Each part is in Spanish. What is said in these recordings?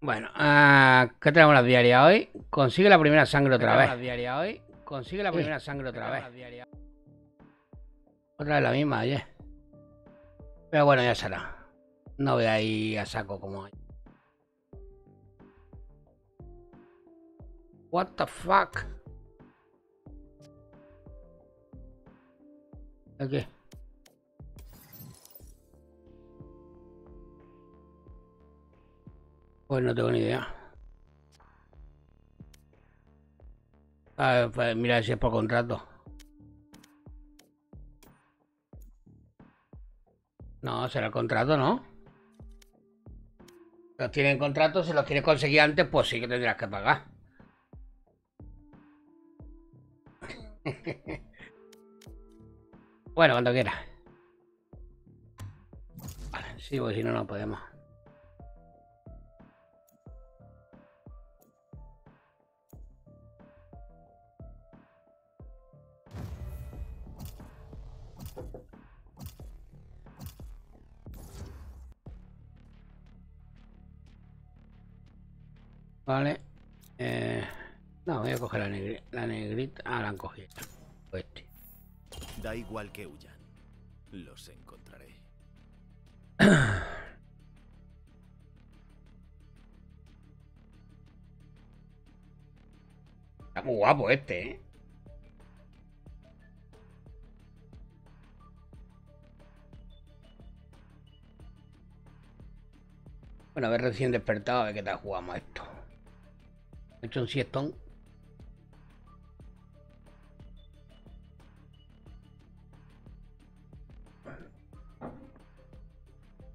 Bueno, uh, ¿qué tenemos la diaria hoy? Consigue la primera sangre otra vez. La diaria hoy? Consigue la primera sangre otra vez. Otra vez la misma, oye. Pero bueno, ya será. No voy a ir a saco como hoy. What the fuck? Aquí. Pues no tengo ni idea. pues mira si es por contrato. No, será el contrato, ¿no? Los tienen contrato, si los quieres conseguir antes, pues sí que tendrás que pagar. bueno, cuando quieras. Vale, sí, pues si no, no podemos. Vale. Eh, no, voy a coger la, negrita. La negrita. Ah, la han cogido. Este. Da igual que huyan. Los encontraré. Está muy guapo este, ¿eh? Bueno, a ver recién despertado, a ver qué tal jugamos esto. He hecho un siestón.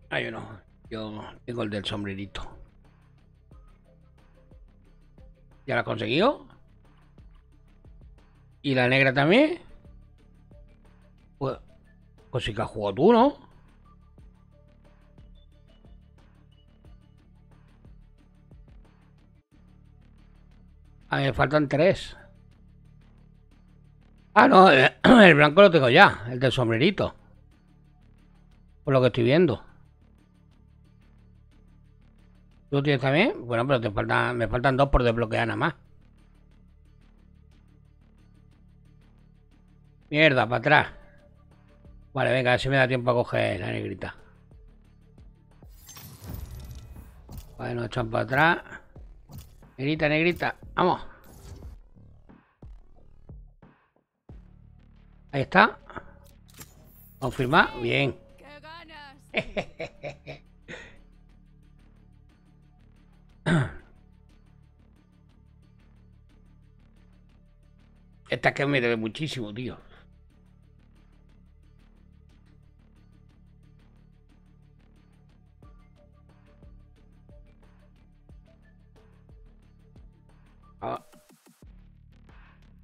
Hay uno. Yo tengo el del sombrerito. ¿Ya la has conseguido? ¿Y la negra también? Pues, pues sí que has jugado tú, ¿no? A me faltan tres. Ah, no, el blanco lo tengo ya, el del sombrerito. Por lo que estoy viendo. ¿Tú tienes también? Bueno, pero te faltan, me faltan dos por desbloquear nada más. Mierda, para atrás. Vale, venga, a ver si me da tiempo a coger la negrita. Vale, nos echan para atrás. Negrita, negrita. Vamos. Ahí está. Confirma. Bien. Esta que me debe muchísimo, tío.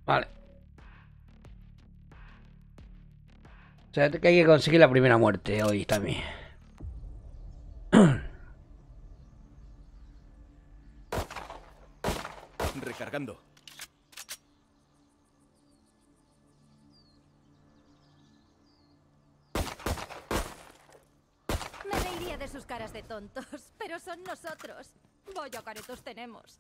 Vale. O sea, que hay que conseguir la primera muerte hoy también. Recargando. Me reiría de sus caras de tontos, pero son nosotros. Voy a caretos tenemos.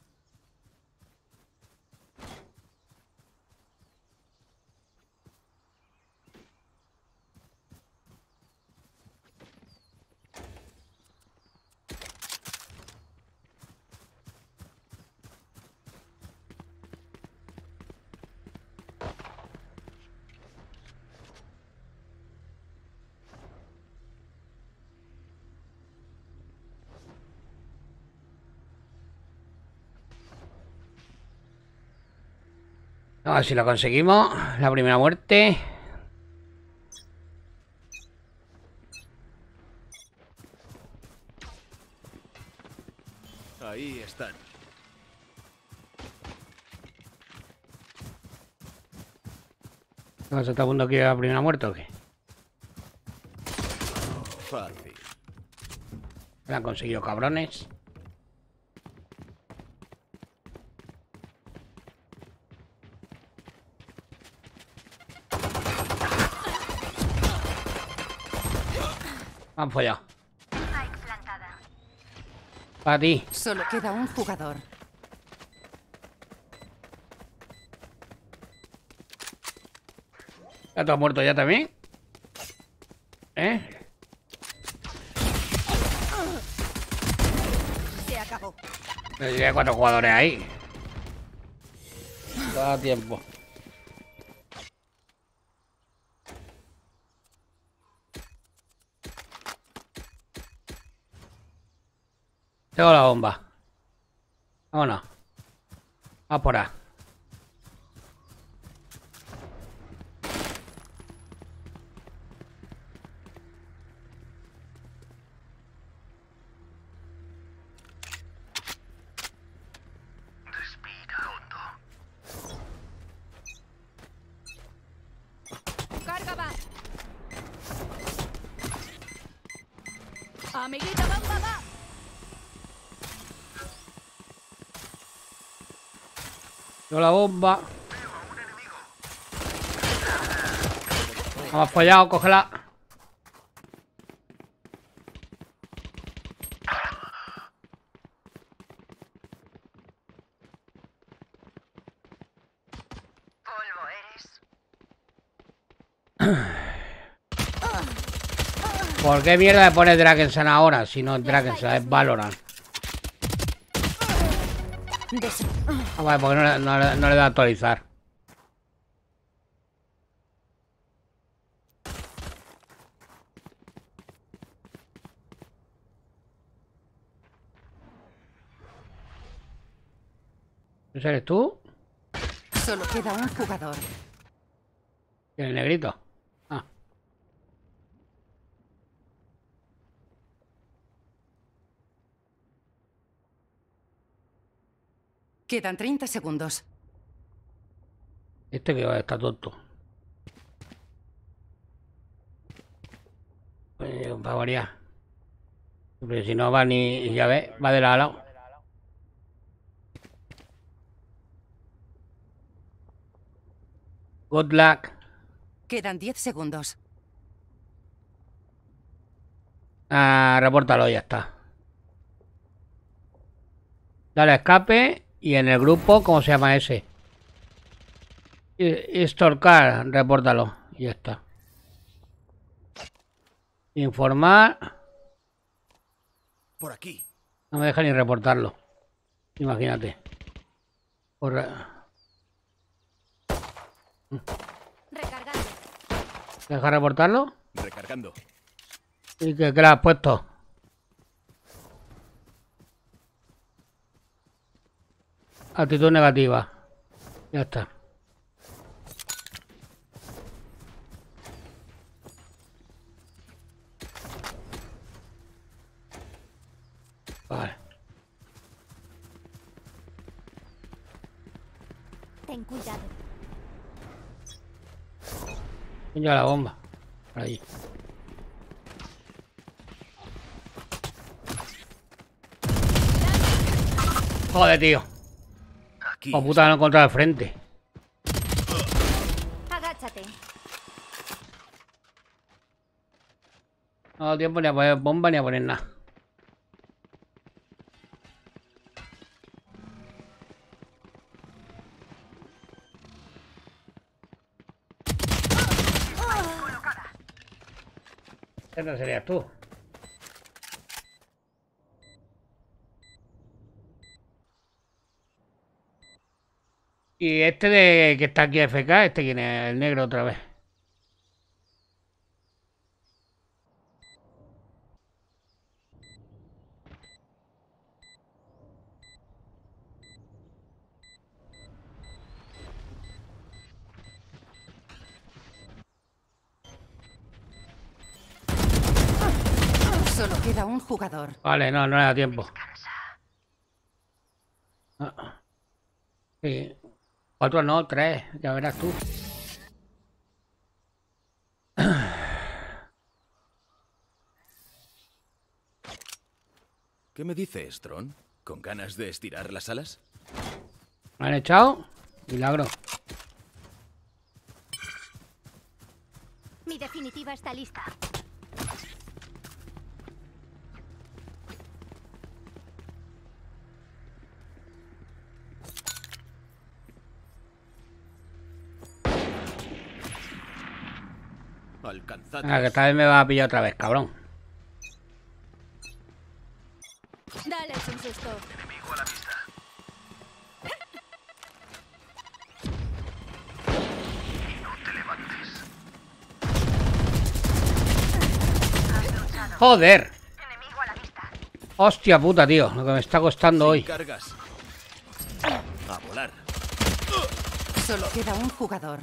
A ver si lo conseguimos. La primera muerte. Ahí están. ¿No se está mundo aquí la primera muerte o qué? Fácil. La han conseguido cabrones. Han follado. Para ti. Solo queda un jugador. ¿Ya tú has muerto ya también? ¿Eh? Se acabó. Hay cuatro jugadores ahí. Todo tiempo. Tengo la bomba. Vámonos. Vamos por ahí. Bomba. Vamos follado, cógela. ¿Por qué mierda me pone Drakensan ahora? Si no es Drakensan, es Valorant. Ah, vale, porque no, le- no no le da a actualizar. ¿Ese eres tú? Solo queda un jugador. ¿Y el negrito? Ah, Quedan 30 segundos. este que está tonto. Eh, para variar. Pero si no va ni... Ya ves, va de lado a lado. Good luck. Quedan 10 segundos. Ah, repórtalo, ya está. Dale a escape y en el grupo, ¿cómo se llama ese? Istorcar, repórtalo. Y ya está. Informar. Por aquí. No me deja ni reportarlo. Imagínate. Por... Recargando. ¿Te deja reportarlo? Recargando. ¿Y qué, qué le has puesto? Actitud negativa. Ya está. Vale. Ten cuidado. Ya la bomba. Por ahí. Joder, tío. Aquí. Oh, puta, no he encontrado el frente. Agáchate. No tiempo ni a poner bomba ni a poner nada. No serías tú. Y este de que está aquí FK, este quién es, el negro otra vez. Solo queda un jugador. Vale, no, no le da tiempo. Ah. Sí. Cuatro no, tres, ya verás tú. ¿Qué me dices, Tron? ¿Con ganas de estirar las alas? ¿Me han echado? Milagro. Mi definitiva está lista. Ah, que esta vez me va a pillar otra vez, cabrón. Dale un susto. Joder. Hostia puta, tío. Lo que me está costando Sin hoy. cargas. A volar. Solo queda un jugador.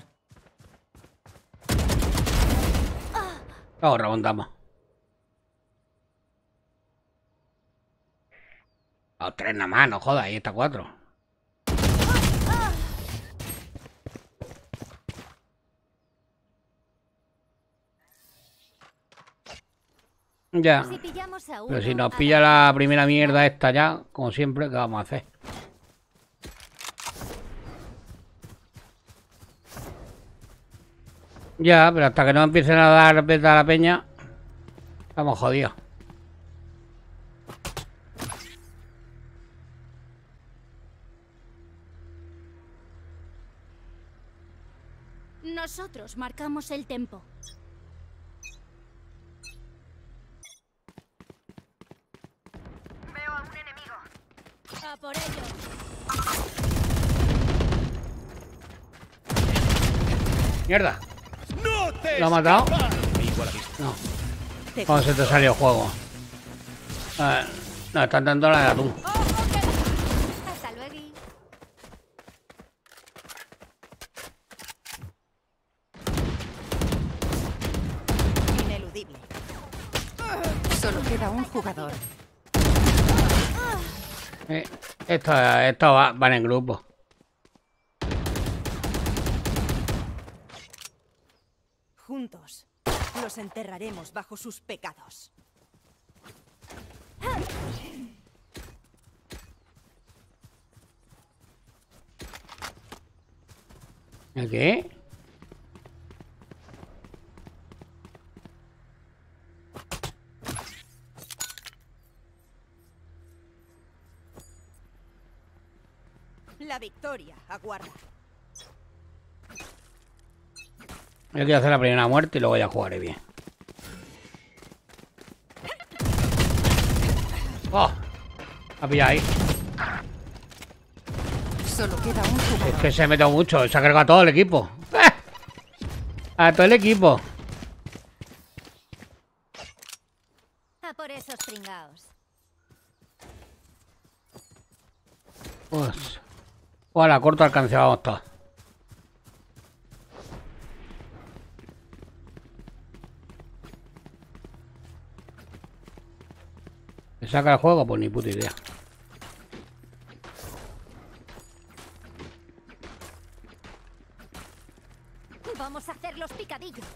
Vamos, remontamos. A tres nada más, no jodas, ahí está cuatro. Ya. Pero si nos pilla la- la primera mierda esta ya, como siempre, ¿qué vamos a hacer? Ya, pero hasta que no empiecen a dar beta a la peña, estamos jodidos. Nosotros marcamos el tempo. Veo a un enemigo. A por ello. ¡Mierda! ¡No te ¿Lo ha matado? A. No. ¿Cómo se te salió el juego? Ah, no, están dando la de atún. ¡Ojo que- Hasta luego. Ineludible. Solo queda un jugador. Eh, esto esto va- van en grupo. Juntos los enterraremos bajo sus pecados. ¿El qué? La victoria aguarda. Yo quiero hacer la primera muerte y luego ya jugaré bien. ¡Oh! Ha pillado ahí. Solo queda un Es que se ha metido mucho. Se ha cargado a todo el equipo. ¡Ah! A todo el equipo. A por esos pringaos. Pues. Pues a la corto alcance vamos todos. ¿Me saca el juego? Pues ni puta idea. Vamos a hacer los picadillos.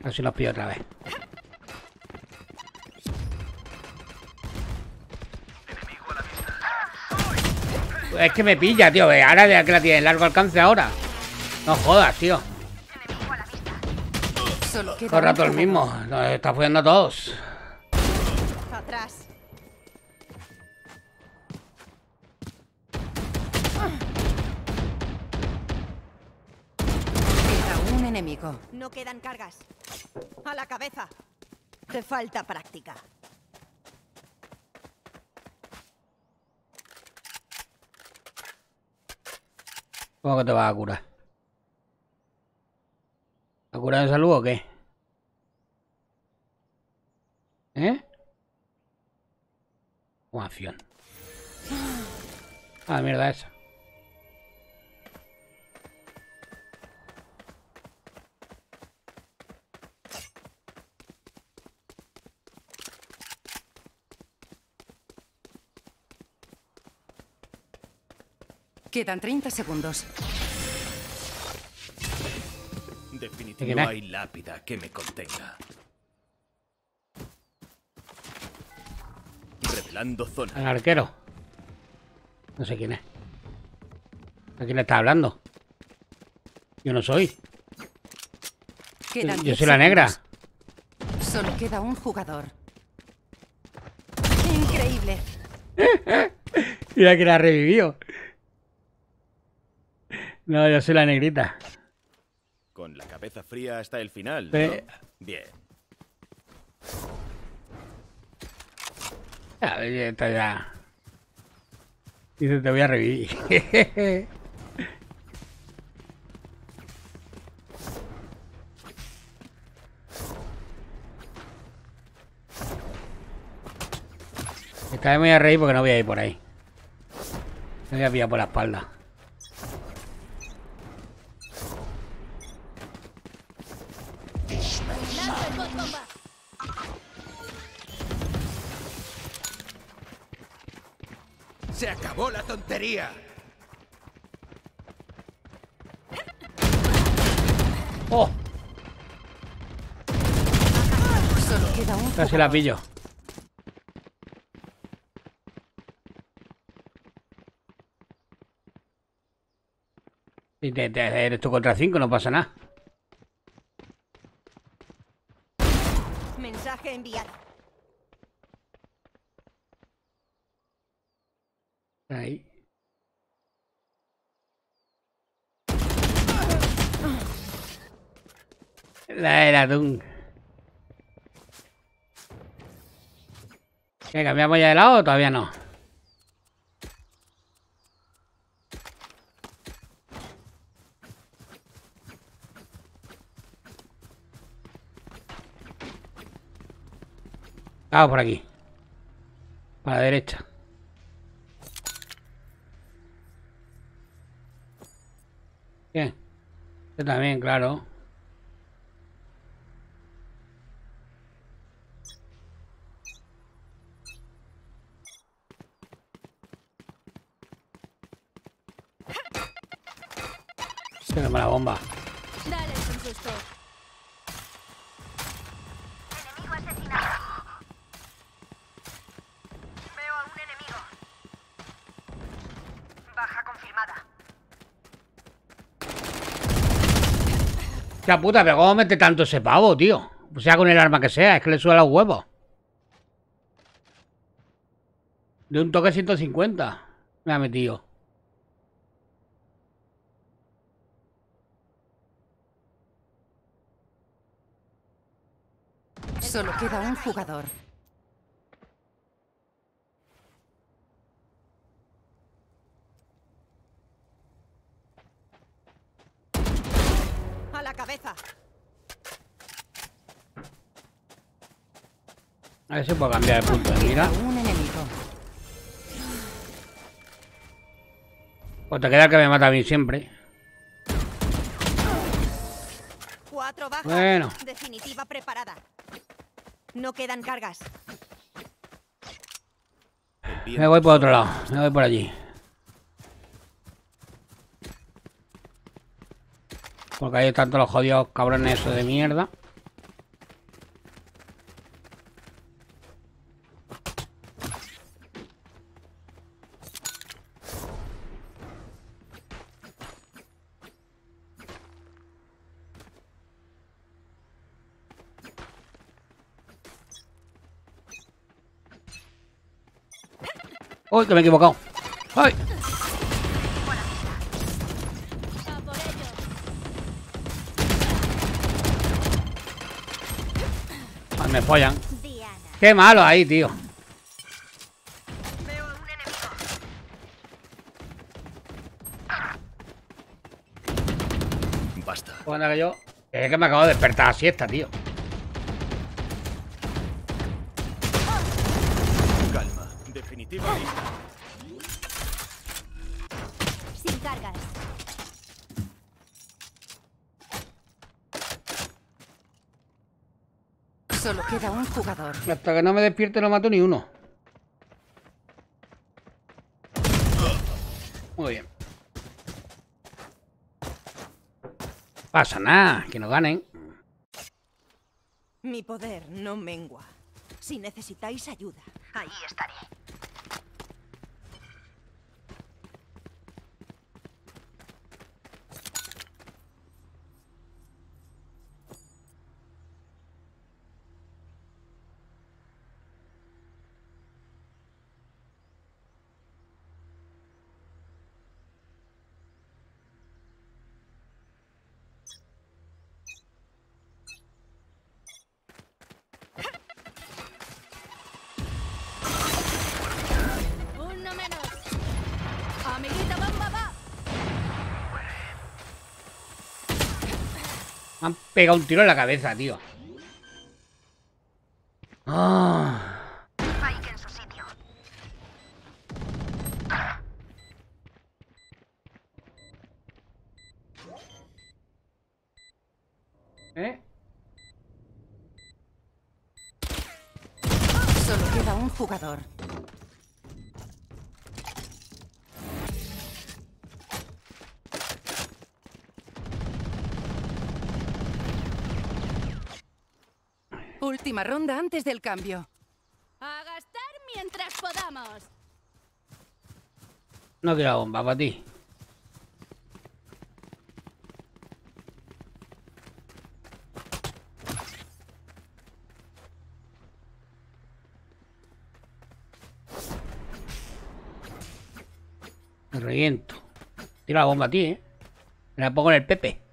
A ver si nos pillo otra vez. Es que me pilla, tío. Ahora que la tiene largo alcance ahora. No jodas, tío. Solo Todo rato el mismo. Nos está follando a todos. Atrás. Queda un enemigo. No quedan cargas. A la cabeza. Te falta práctica. ¿Cómo que te vas a curar? ¿A curar de salud o qué? ¿Eh? Como acción. Ah, mierda esa. Quedan 30 segundos. Definitivo ¿Quién no hay lápida que me contenga. Revelando zona. El arquero. No sé quién es. ¿A quién le está hablando? Yo no soy. Quedan Yo 10 soy la negra. Solo queda un jugador. Increíble. Mira que la revivió. No, yo soy la negrita. Con la cabeza fría hasta el final. Bien. Ya, está ya. Dice, te voy a revivir. Esta vez me voy a reír porque no voy a ir por ahí. Me voy a pillar por la espalda. ¡Oh! Solo queda un Casi la pillo. Si te, te- eres tú contra cinco, no pasa nada. Mensaje enviado. Ahí. La era Doom. ¿Qué, cambiamos ya de lado o todavía no? Ah, por aquí. Para la derecha. Bien. Yo también, claro. Se me la bomba. Dale un susto. Veo a un enemigo. Baja confirmada. Ya puta, pero ¿cómo mete tanto ese pavo, tío? O sea, con el arma que sea, es que le sube los huevos. De un toque 150. Me ha metido. Solo queda un jugador. A la cabeza. A ver si puedo cambiar de punto de mira. Queda un enemigo. Pues te queda que me mata a mí siempre. Cuatro bajas. Bueno. Definitiva preparada. No quedan cargas. Me voy por otro lado. Me voy por allí. Porque hay tanto los jodidos cabrones esos de mierda. Uy, que me he equivocado. ¡Ay! Me follan. Qué malo ahí, tío. Basta. Anda que yo. Es que me acabo de despertar a siesta, tío. Hasta que no me despierte no mato ni uno. Muy bien. Pasa nada, que no ganen. Mi poder no mengua. Si necesitáis ayuda, ahí estaré. Pegado un tiro en la cabeza, tío. Ah. ¿Eh? Solo queda un jugador. Última ronda antes del cambio. A gastar mientras podamos. No quiero la bomba para ti. Me reviento. Tira la bomba a ti, ¿eh? Me la pongo en el Pepe.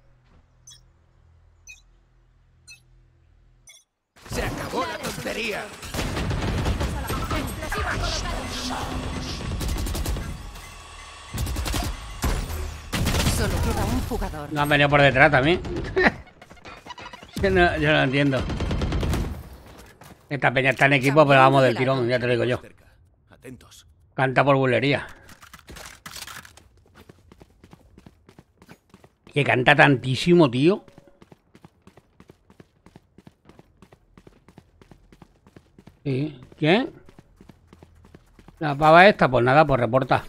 Un jugador. No han venido por detrás también. yo, no, yo no lo entiendo. Esta peña está en equipo, pero vamos del tirón, ya te lo digo yo. Atentos. Canta por bulería. Que canta tantísimo, tío. Sí. ¿Quién? La pava esta, pues nada, pues reporta.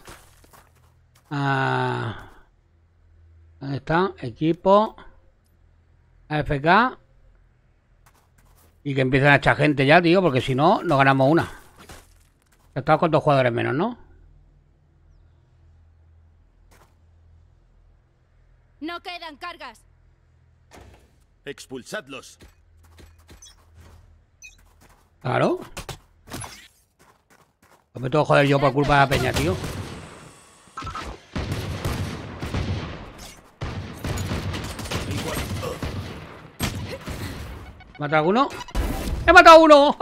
Ah, ¿Dónde está? Equipo. AFK. Y que empiecen a echar gente ya, tío, porque si no, no ganamos una. Estamos con dos jugadores menos, ¿no? No quedan cargas. Expulsadlos. Claro. No me tengo que joder yo por culpa de la peña, tío. ¿Mata alguno? ¡He matado a uno!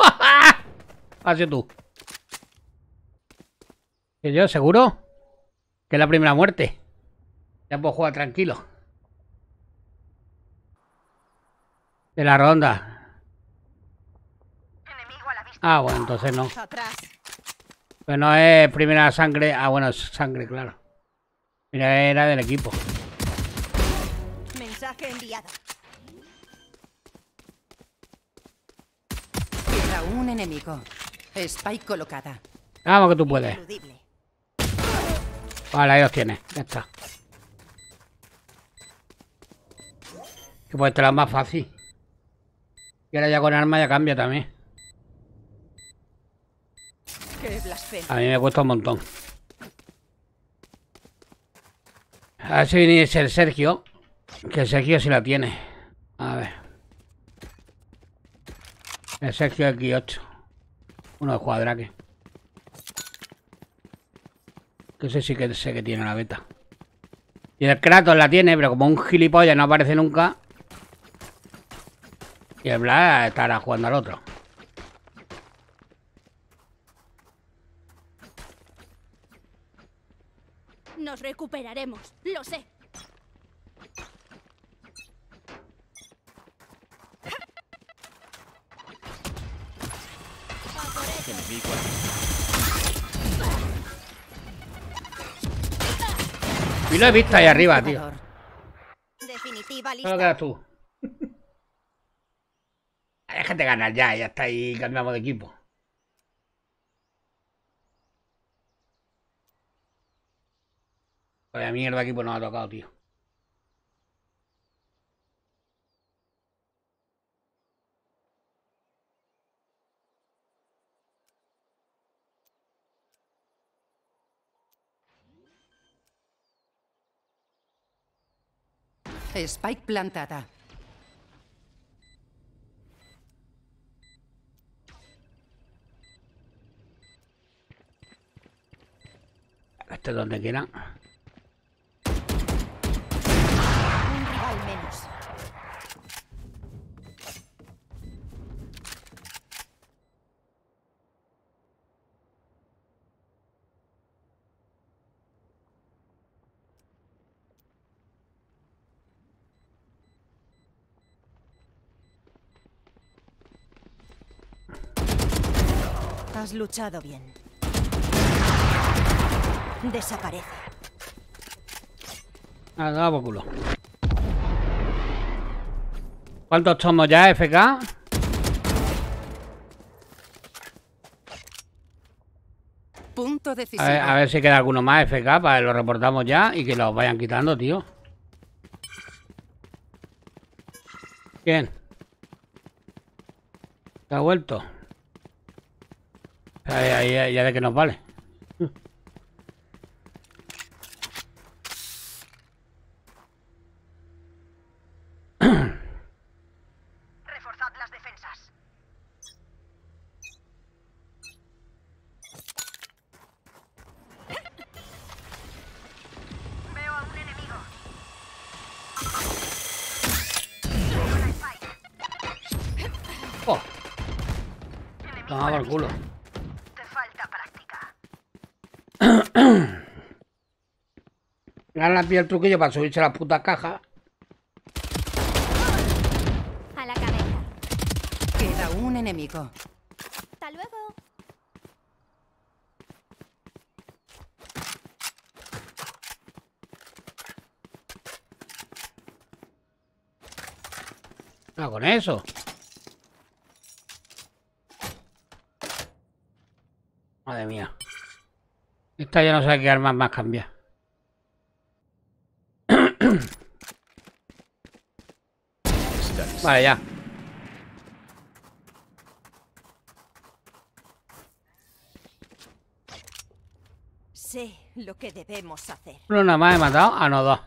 Has sido tú. ¿Que yo? ¿Seguro? Que es la primera muerte. Ya puedo jugar tranquilo. De la ronda. Ah, bueno, entonces no. Pero no es primera sangre. Ah, bueno, es sangre, claro. Mira, era del equipo. Un enemigo. Spike colocada. Vamos que tú puedes. Ineludible. Vale, ahí los tienes. Ya está. Que te la más fácil. Y ahora ya con arma ya cambia también. Qué. A mí me cuesta un montón. A ver si viene el Sergio. Que el Sergio sí la tiene. A ver. El Sergio X8. Uno de cuadraque. Que ese sí que sé que tiene la beta. Y el Kratos la tiene, pero como un gilipollas no aparece nunca. Y el Blas estará jugando al otro. Nos recuperaremos. Lo sé. Enemigo Y lo he visto ahí arriba, tío. Solo lista. quedas tú. Déjate ganar ya, ya está ahí, cambiamos de equipo. Vaya mierda equipo nos ha tocado, tío. Spike plantada. Es donde quiera. Has luchado bien. Desaparece. Ah, da por culo. ¿Cuántos tomos ya, FK? Punto A decisivo. ver, a ver si queda alguno más FK para que lo reportamos ya y que los vayan quitando, tío. ¿Quién? ¿Se ha vuelto? Ahí, ahí, ya de que nos vale. Pilla el truquillo para subirse a la puta caja. A la cabeza. Queda un enemigo. Hasta luego. Ah, con eso. Madre mía. Esta ya no sabe qué armas más cambiar. Vale, ya. Sé lo que debemos hacer. Uno nada más he matado. Ah, no, dos.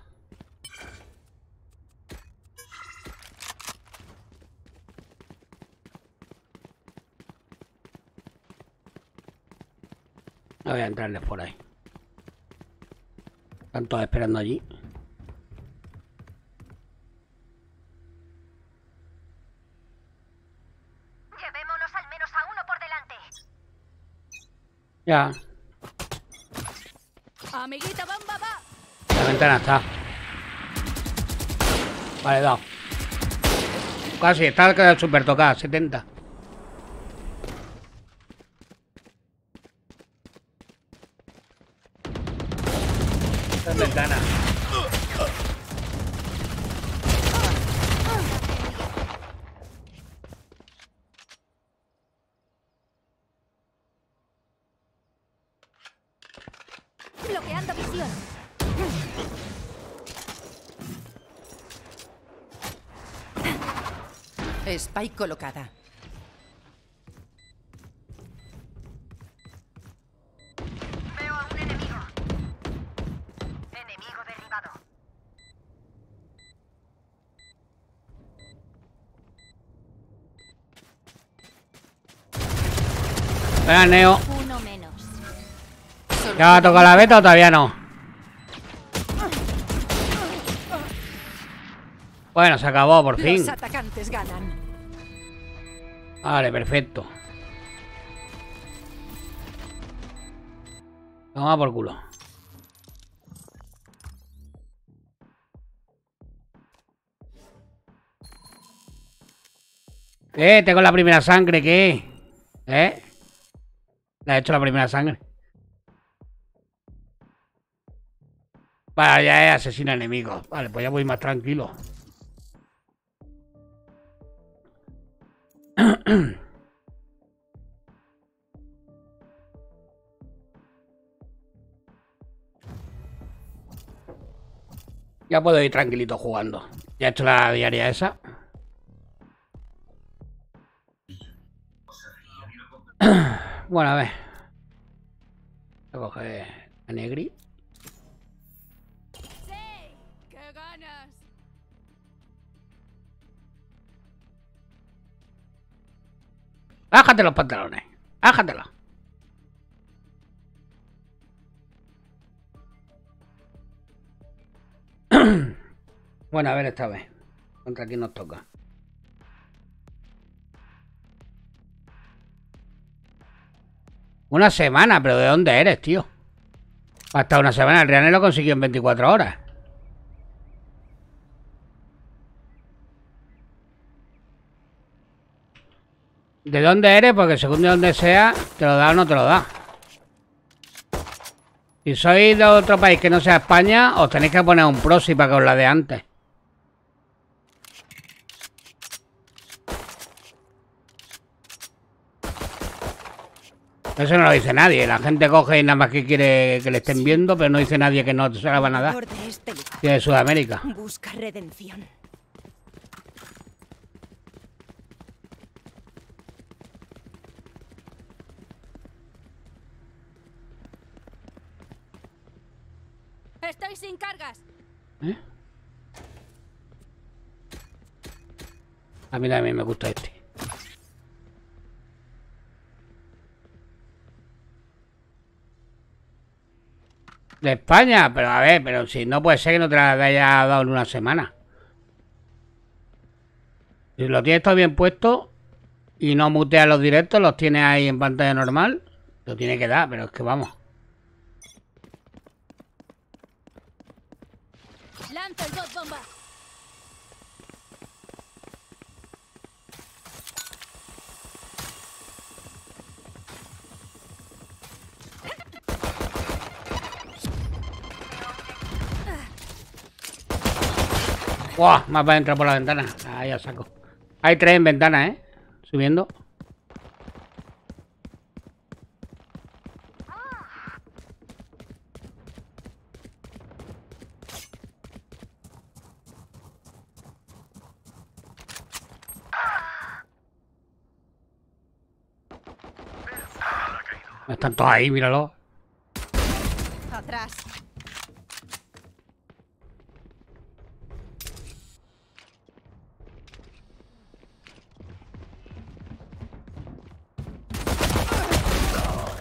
No voy a entrarles por ahí. Están todos esperando allí. Llevémonos al menos a uno por delante. Ya. Amiguita, bomba, va. La ventana está. Vale, dado. Casi, está super tocada, 70. Esta es ventana. Spike colocada. Veo a un enemigo. Enemigo derribado. Venga, Neo. Uno menos. ¿Ya va a tocar la beta o todavía no? Bueno, se acabó por fin. Los atacantes ganan. Vale, perfecto. Toma por culo. Eh, tengo la primera sangre, ¿qué? ¿Eh? Le he hecho la primera sangre. Vale, ya es asesina enemigos. Vale, pues ya voy más tranquilo. Ya puedo ir tranquilito jugando. Ya he hecho la diaria esa. Bueno, a ver. Voy a coger a Negri. Bájate los pantalones. Bájatelo. bueno, a ver esta vez. ¿Contra quién nos toca? Una semana, pero ¿de dónde eres, tío? Hasta una semana. El Real lo consiguió en 24 horas. ¿De dónde eres? Porque según de dónde sea, te lo da o no te lo da. Si sois de otro país que no sea España, os tenéis que poner un proxy para que os la de antes. Eso no lo dice nadie. La gente coge y nada más que quiere que le estén viendo, pero no dice nadie que no se la van a dar. De este de Sudamérica. busca redención. ¿Eh? A mí también me gusta este. De España, pero a ver, pero si no puede ser que no te la haya dado en una semana. Si lo tienes todo bien puesto y no muteas los directos, los tienes ahí en pantalla normal, lo tiene que dar, pero es que vamos. Lanzo el bot bomba. ¡Buah! Más por la ventana. Ahí ya saco. Hay tres en ventana, ¿eh? Subiendo. Están todos ahí, míralo. Atrás.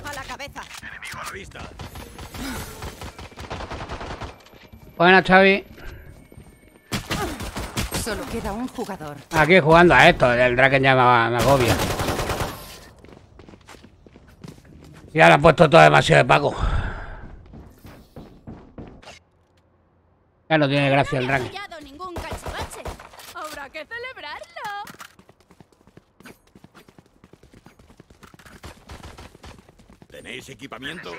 A la cabeza. Enemigo a la vista. Buena, Xavi. Solo queda un jugador. Aquí jugando a esto, el Draken ya me, me agobia. Ya le han puesto todo demasiado de pago. Ya no tiene gracia el No he Draken. pillado ningún cachivache. Habrá que celebrarlo. ¿Tenéis equipamiento?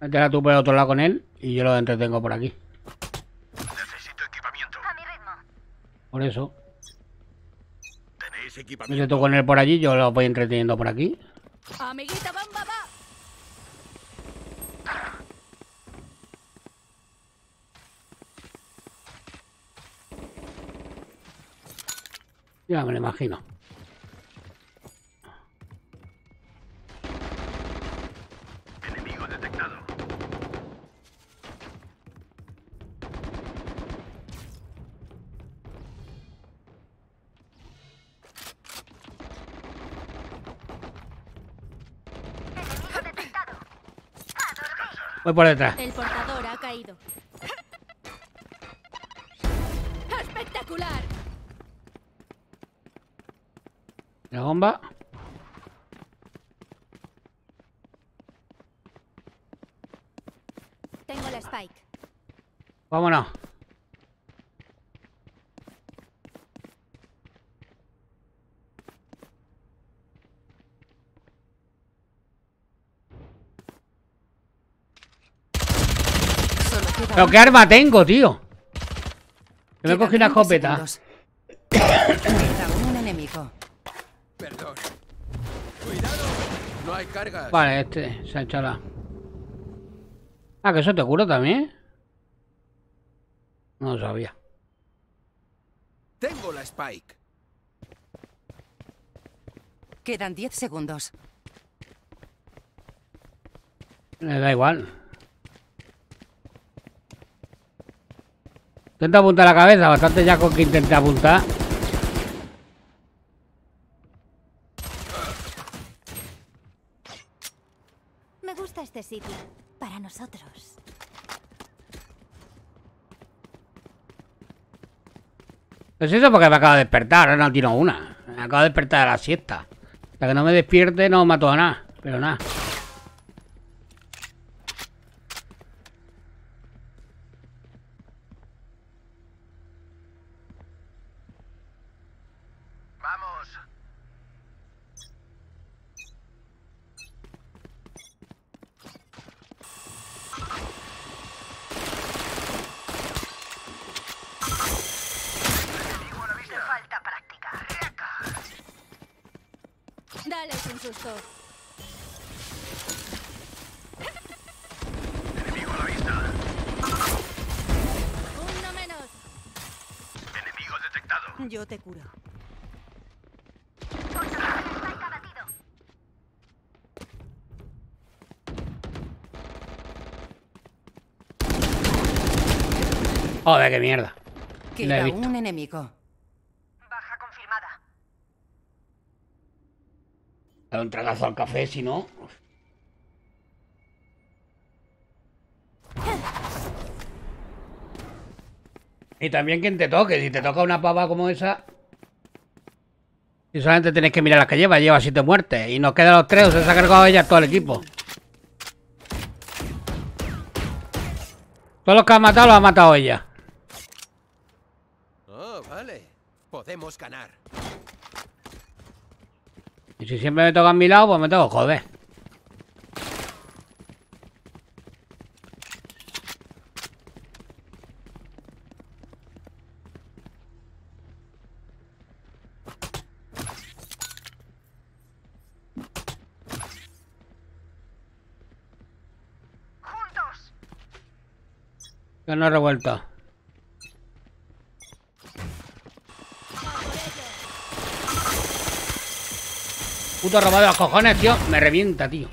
Métela tú por el otro lado con él y yo lo entretengo por aquí. Necesito equipamiento. Por eso. ¿Tenéis Métete equipamiento? tú con él por allí, yo lo voy entreteniendo por aquí. Amiguita bomba va. Ya me lo imagino. Voy por detrás. El portador ha caído. ¡Espectacular! La bomba. Tengo la spike. Vámonos. ¿Pero qué arma tengo, tío? Que me cogí una 30 escopeta. un enemigo. Perdón. Cuidado. No hay cargas. Vale, este se ha echado la... Ah, que eso te curo también. No lo sabía. Tengo la Spike. Quedan 10 segundos. Le da igual. Intenta apuntar la cabeza, bastante ya con que intente apuntar. Me gusta este sitio. Para nosotros. Pues eso porque me acabo de despertar, ahora no tiro una. Me acabo de despertar a la siesta. Hasta que no me despierte no mato a nada. Pero nada. susto. Uno menos. Yo te curo. Joder, qué mierda. Queda visto. un enemigo. Baja confirmada. Doy un tragazo al café, si no. Y también quien te toque. Si te toca una pava como esa. Y solamente tienes que mirar las que lleva. Lleva siete muertes. Y nos quedan los tres. O sea, se ha cargado ella todo el equipo. Todos los que ha matado los ha matado ella. Oh, vale. Podemos ganar. Y si siempre me toca a mi lado, pues me tengo que joder. Que no he Puto robado los cojones, tío. Me revienta, tío.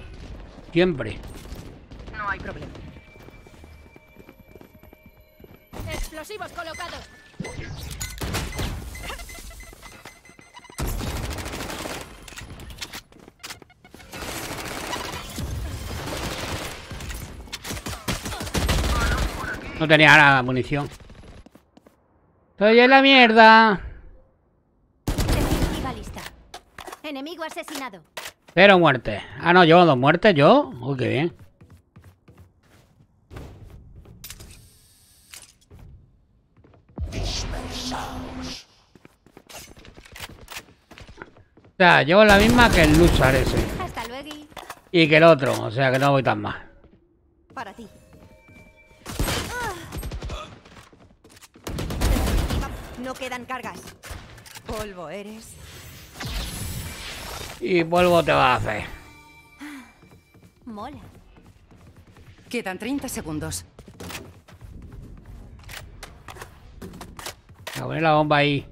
Siempre. No hay problema. Explosivos colocados. No tenía nada, munición. Estoy en la mierda. Definitiva lista. Enemigo asesinado. Cero muertes. Ah, no, llevo dos muertes yo. Uy, qué bien. O sea, llevo la misma que el Luchar ese. Hasta luego. Y que el otro. O sea, que no voy tan mal. Para ti. No quedan cargas. Polvo eres. Y vuelvo te va a hacer. Mola. Quedan 30 segundos. Voy a poner la bomba ahí.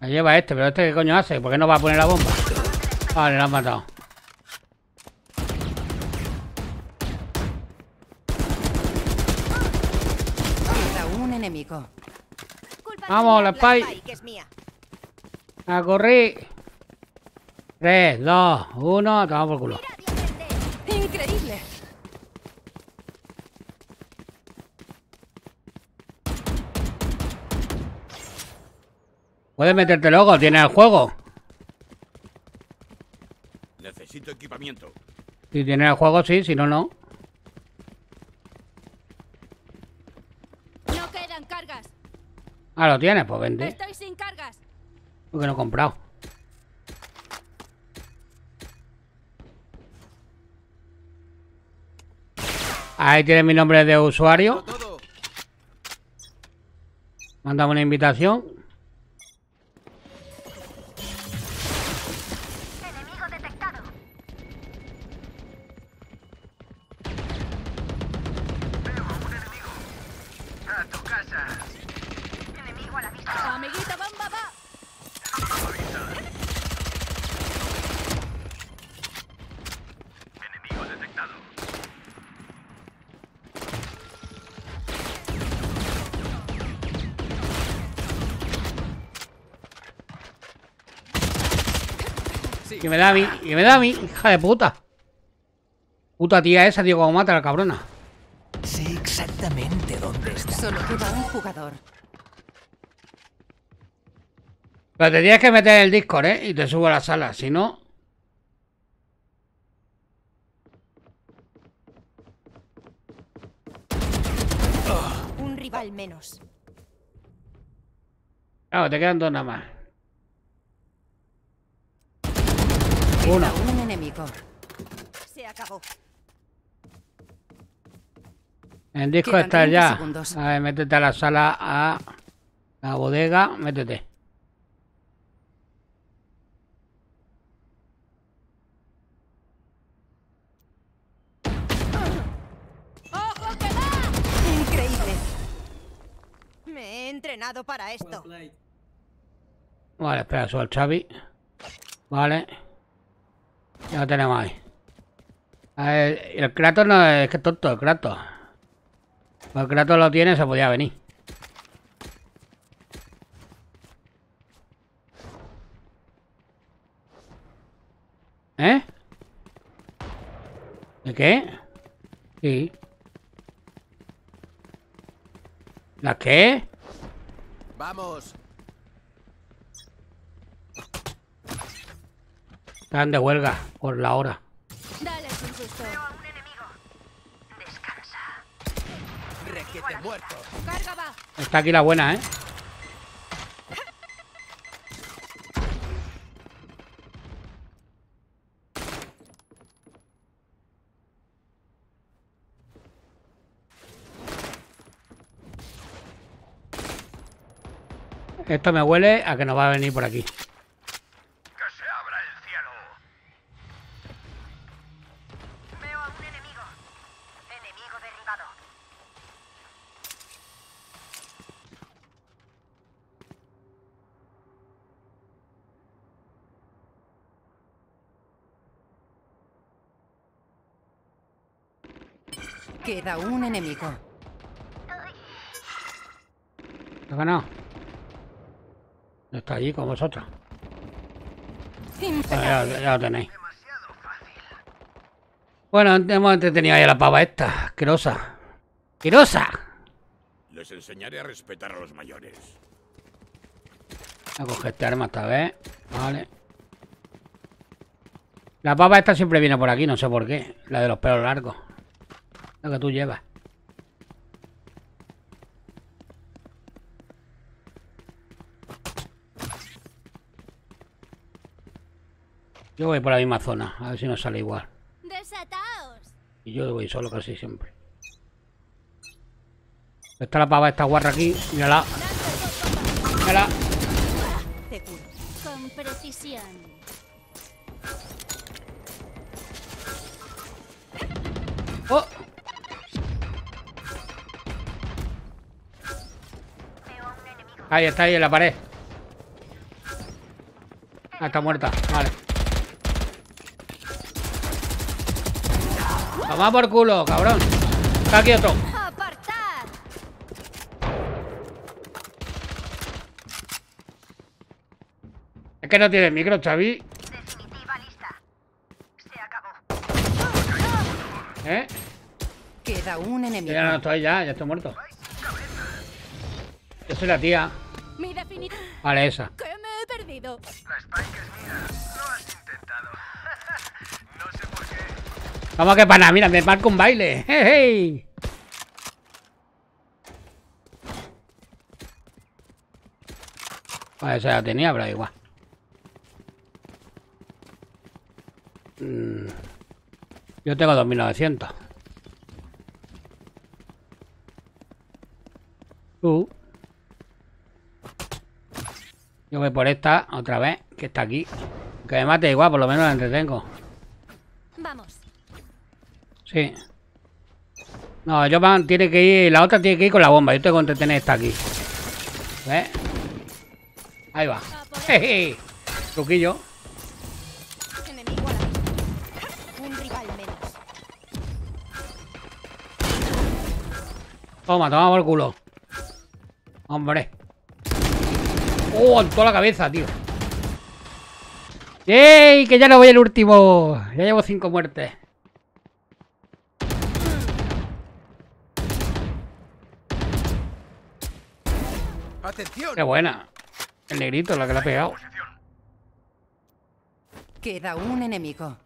La lleva este, pero este qué coño hace? ¿Por qué no va a poner la bomba? Vale, la han matado. Queda un enemigo. Culpa Vamos, la La Spy. A correr. 3, 2, 1, toma por culo. ¡Increíble! Puedes meterte luego, tienes el juego. Necesito equipamiento. Si tienes el juego, sí, si no, no. No quedan cargas. Ah, lo tienes, pues vende. Porque no he comprado. Ahí tienes mi nombre de usuario. Todo. Mándame una invitación. Da a mí, a hija de puta. Puta tía esa, tío, como mata a la cabrona. Sé exactamente dónde está. Solo queda un jugador. Pero te tienes que meter el Discord, ¿eh? Y te subo a la sala, si no... Un rival menos. Claro, te quedan dos nada más. Una. Un enemigo. Se acabó. El disco está ya. Segundos. A ver, métete a la sala, a la bodega, métete. ¡Ojo que va! Increíble. Me he entrenado para esto. Vale, espera, soy el Xavi. Vale. Ya lo tenemos ahí. A ver, el Kratos no es que es tonto, el Kratos. Pues el Kratos lo tiene, se podía venir. ¿Eh? ¿De qué? Sí. ¿La qué? Vamos. Están de huelga por la hora. Dale un susto. Requete muerto. Carga va. Está aquí la buena, ¿eh? Esto me huele a que nos va a venir por aquí. Queda un enemigo. ¿Lo ganado? Está allí con vosotros. Ya lo tenéis. Bueno, hemos entretenido ahí a la pava esta. Asquerosa. ¡Asquerosa! Les enseñaré a respetar a los mayores. Voy a coger este arma esta vez. Vale. La pava esta siempre viene por aquí, no sé por qué. La de los pelos largos. La que tú llevas. Yo voy por la misma zona, a ver si nos sale igual. Desataos. Y yo voy solo casi siempre. Está la pava esta guarra aquí. Mírala. Mírala. Con precisión. Ahí está, ahí en la pared. Ah, está muerta. Vale. Toma por culo, cabrón. Está aquí otro. Es que no tiene micro, Xavi. Definitiva lista. Se acabó. ¿Eh? Queda un enemigo. ya no estoy ya, ya estoy muerto. Yo soy la tía. Vale, esa. ¿Qué me he perdido? La Spike es mía. Lo has intentado. no sé por qué. Vamos que pana, mira, me marco un baile. ¡Hey, hey! Vale, esa ya tenía, pero igual. Mm. Yo tengo 2900. Tú. Yo voy por esta otra vez, que está aquí. Que me mate igual, por lo menos la entretengo. Vamos. Sí. No, yo van, tiene que ir, la otra tiene que ir con la bomba. Yo tengo que entretener esta aquí. ¿Ves? Ahí va. Jeje. Truquillo. Toma, toma por el culo. Hombre. ¡Oh! En toda la cabeza, tío. ¡Ey! Que ya no voy el último. Ya llevo cinco muertes. ¡Atención! Qué buena. El negrito, la que le ha pegado. Queda un enemigo.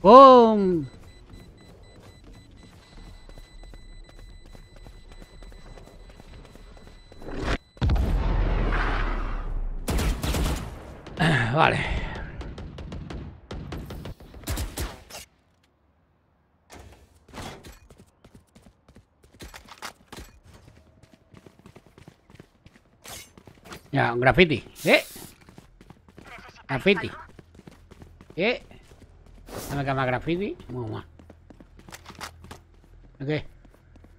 ¡Pum! Vale. Ya, un graffiti. ¿Eh? Graffiti. ¿Eh? Dame que más graffiti. Vamos más. ¿Qué?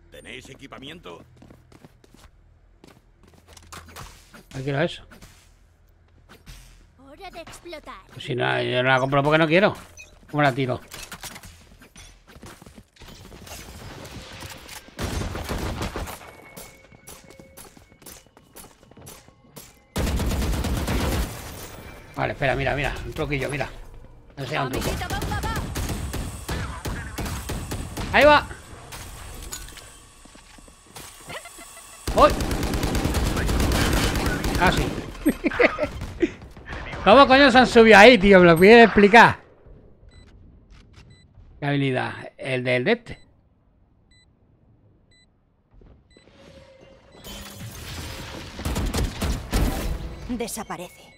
¿Tenéis equipamiento? No quiero eso. Hora de explotar. Pues si no, yo no la compro porque no quiero. ¿Cómo la tiro? Vale, espera, mira, mira. Un truquillo, mira. Me enseña un truco. ¡Ahí va! ¡Uy! Casi. ¿Cómo coño se han subido ahí, tío? ¿Me lo puedes explicar? ¿Qué habilidad? El del de este. Desaparece.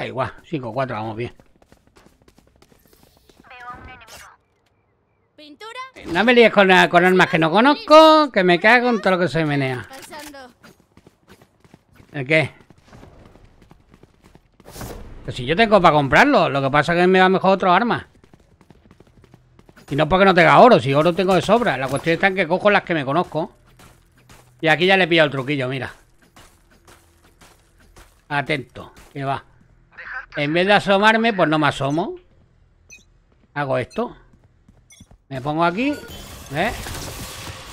Da igual, 5-4, vamos bien. ¿Pintura? No me líes con, con armas que no conozco, que me cago en todo lo que se menea. ¿El qué? Que si yo tengo para comprarlo, lo que pasa es que me va mejor otro arma. Y no porque no tenga oro, si oro tengo de sobra. La cuestión está en que cojo las que me conozco. Y aquí ya le he pillado el truquillo, mira. Atento, que va. En vez de asomarme, pues no me asomo. Hago esto. Me pongo aquí, ¿ves?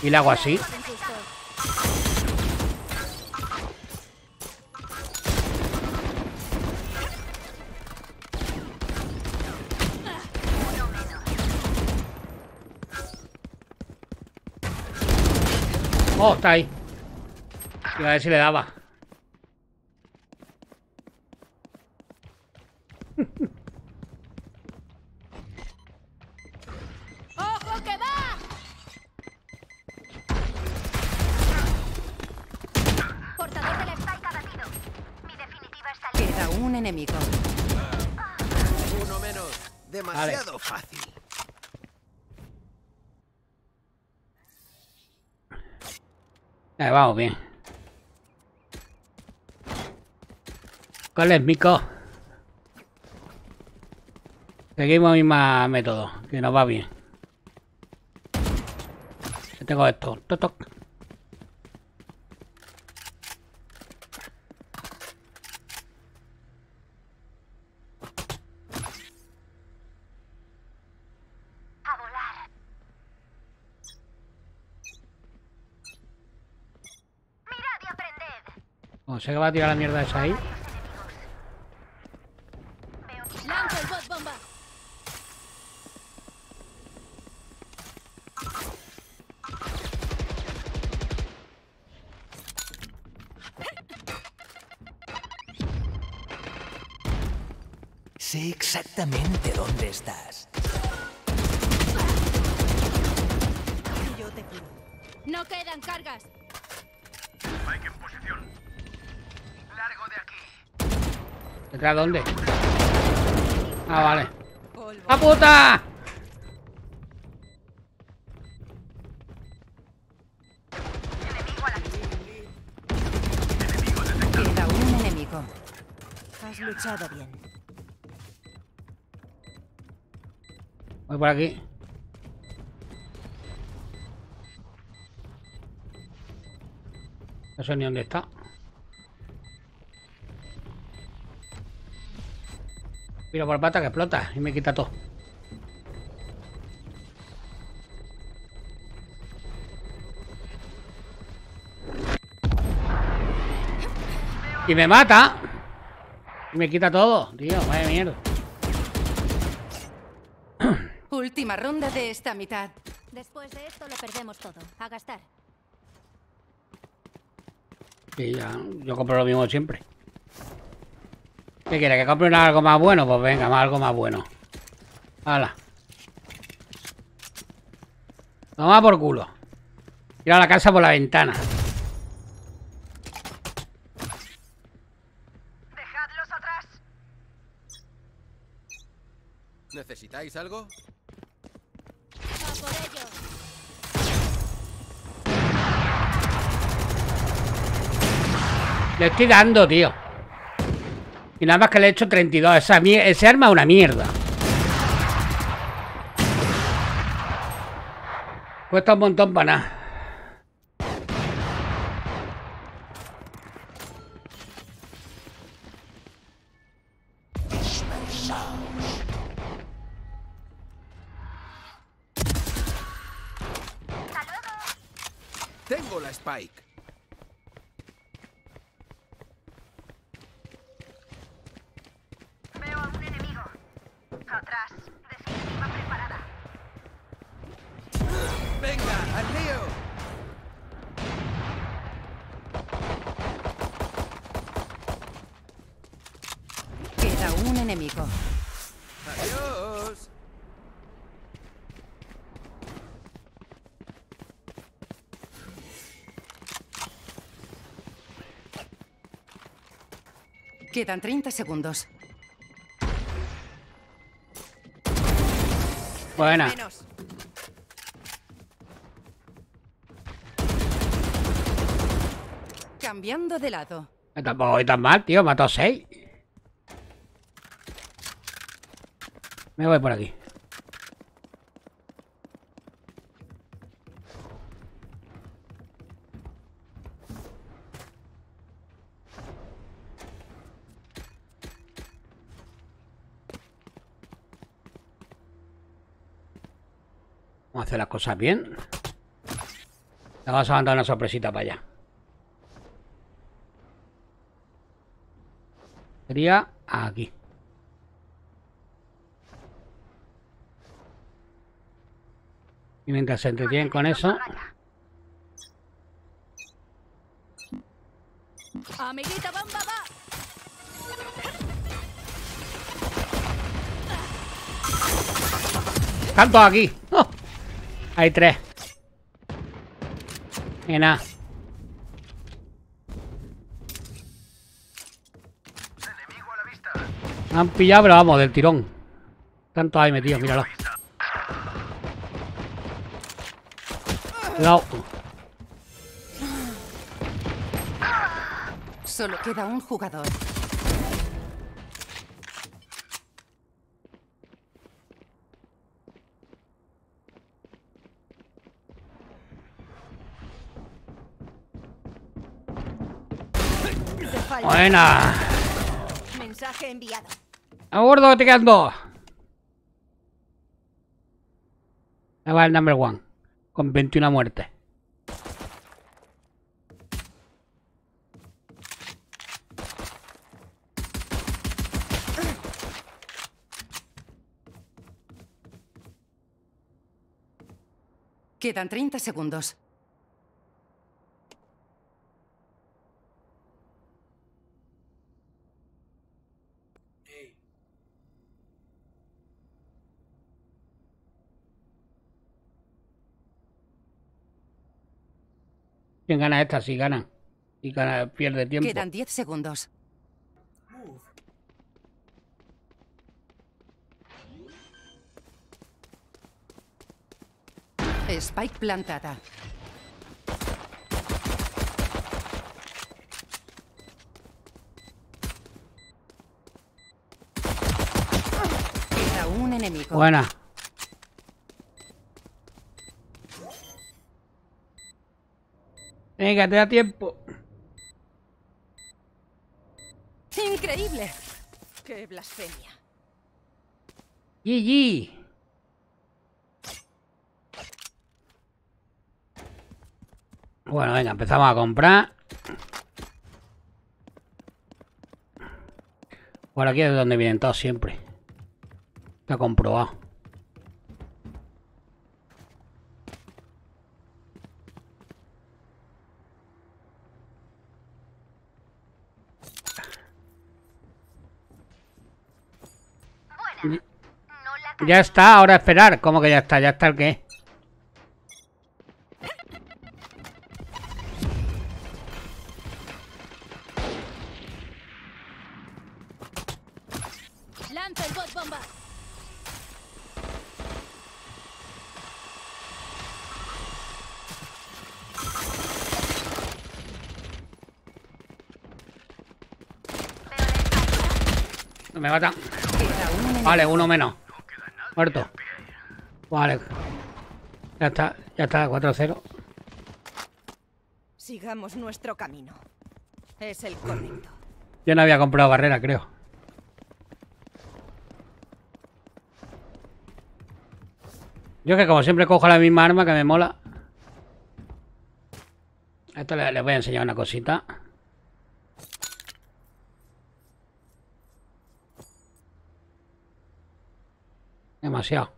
Y le hago así. Oh, está ahí. Y a ver si le daba. ¡Ojo que va! Portador de la spike abatido. Mi definitiva está Queda un enemigo. Uno menos. Demasiado fácil. Eh, vamos bien. ¿Cuál es, Mico? Seguimos misma método, que nos va bien. Yo tengo esto. Toc, toc. a volar. Mirad y aprended. O sé que va a tirar la mierda esa ahí. Aquí. No sé ni dónde está. Tiro por pata que explota y me quita todo. Y me mata. Y me quita todo, tío. Vaya mierda. Última ronda de esta mitad. Después de esto lo perdemos todo. A gastar. Sí, ya, yo compro lo mismo siempre. ¿Qué quiere? ¿Que compre una- algo más bueno? Pues venga, más algo más bueno. Hala. Toma por culo. Tira la casa por la ventana. ¡Dejadlos atrás! ¿Necesitáis algo? ¡A por ellos! Le estoy dando, tío. Y nada más que le he hecho 32. Esa ese arma es una mierda. Cuesta un montón para nada. Quedan 30 segundos. Buena. Menos. Cambiando de lado. Eh, Tampoco voy tan mal, tío. Mato a 6. Me voy por aquí. Cosas bien. Le vamos a mandar una sorpresita para allá. Sería aquí. Y mientras se entretienen con eso, ¡Amiguita bomba va! todos aquí. Hay tres. Y nada. Han pillado, pero vamos, del tirón. Tanto ahí metido, míralo. Cuidado. Solo queda un jugador. Te falta. Buena. Mensaje enviado. A dos. Ahí va el number one. Con 21 muertes. Quedan 30 segundos. ¿Quién gana esta? Si gana. Y gana, pierde tiempo. Quedan 10 segundos. Spike plantada. Queda un enemigo. Buena. Venga, te da tiempo. Increíble. Qué blasfemia. GG. Bueno, venga, empezamos a comprar. Por aquí es de donde vienen todos siempre. Está comprobado. Ya está, ahora esperar. ¿Cómo que ya está? ¿Ya está el qué? Lanzo el bot bomba. No me matan. Queda un enemigo. Vale, uno menos. Muerto. Vale. Ya está, ya está, 4-0. Sigamos nuestro camino. Es el correcto. Yo no había comprado barrera, creo. Yo que como siempre cojo la misma arma que me mola. A esto le- les voy a enseñar una cosita. Demasiado. No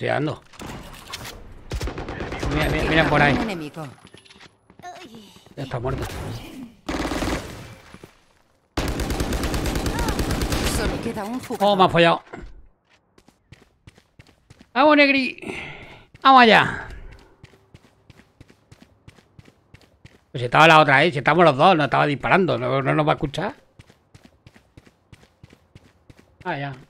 estoy dando. Mira, mira, mira por ahí. Ya está muerto. Solo queda un. Oh, me ha follado. Vamos, Negri. Vamos allá. Pues si estaba la otra ahí, si estamos los dos, no estaba disparando, no, no nos va a escuchar. Ah, ya.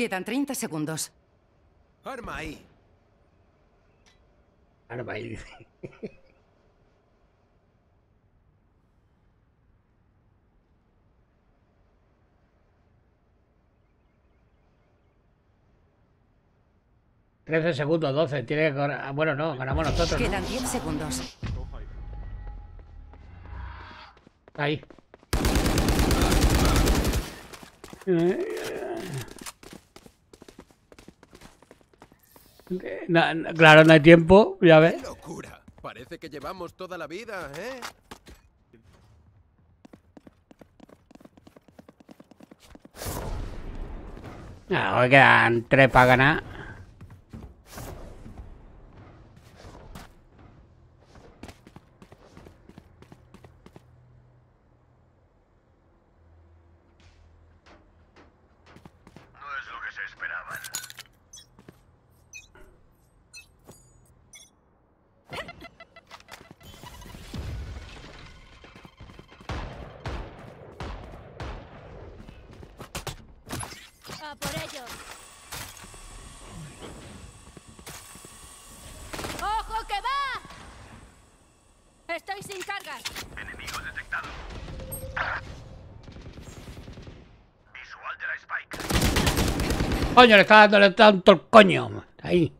Quedan 30 segundos. Arma ahí. Va ahí. Trece segundos, 12. Tiene que... ganar- ah, Bueno, no, ganamos nosotros. ¿no? Quedan 10 segundos. Ahí. No, no, claro, no hay tiempo, ya ves. ¡Qué locura! Parece que llevamos toda la vida, ¿eh? Hoy quedan tres para ganar. Coño, le está dándole tanto el coño. Ahí.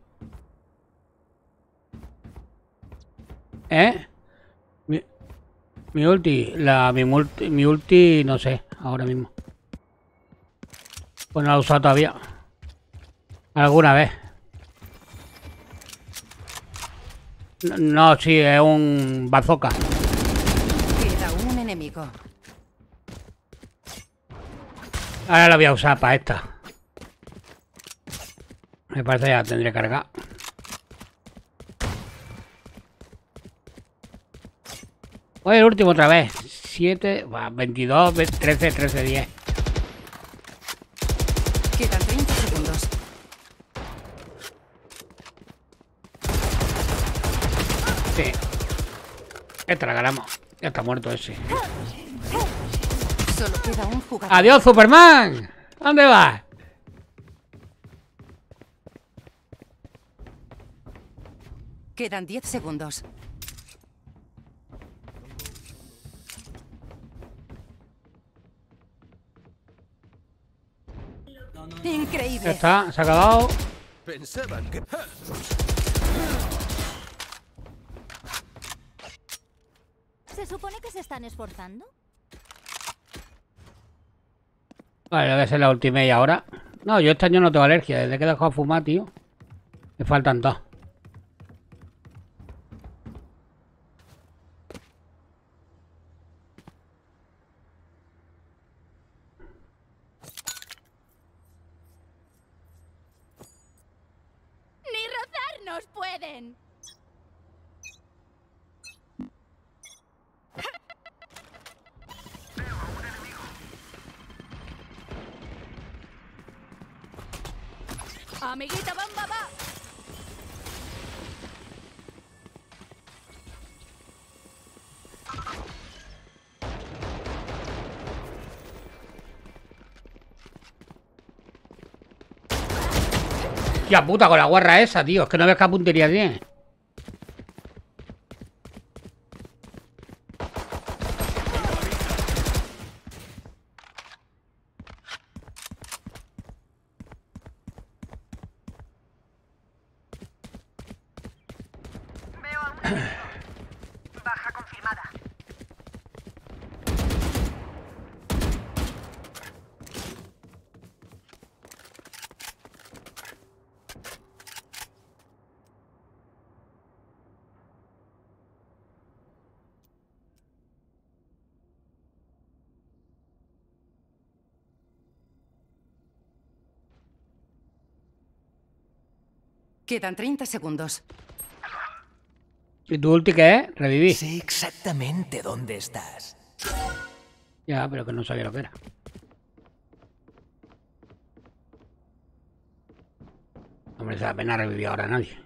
¿Eh? Mi, mi ulti, la, mi, multi, mi ulti, no sé, ahora mismo. Pues no la he usado todavía. Alguna vez. No, no, sí, es un bazooka. Queda un enemigo. Ahora la voy a usar para esta. Me parece que ya tendré cargada. Voy el último otra vez. 7, 22, 13, 13, 10. Quedan 30 segundos. Sí. Esta la ganamos. Ya está muerto ese. Solo queda un jugador. ¡Adiós, Superman! ¿Dónde vas? Quedan 10 segundos. Ya Increíble. está, se ha acabado. Pensaban que... ¡Ja! ¿Se supone que se están esforzando? Vale, voy a hacer la última y ahora. No, yo este año no tengo alergia. Desde que he dejado de fumar, tío. Me faltan dos. ¡Ni rozarnos pueden! Amiguita, bomba, va. Tía puta, con la guarra esa, tío. Es que no ves qué puntería tiene. Quedan 30 segundos. ¿Y tu ulti qué es? Revivir. Sé exactamente dónde estás. Ya, pero que no sabía lo que era. Hombre, se da pena revivir ahora a nadie.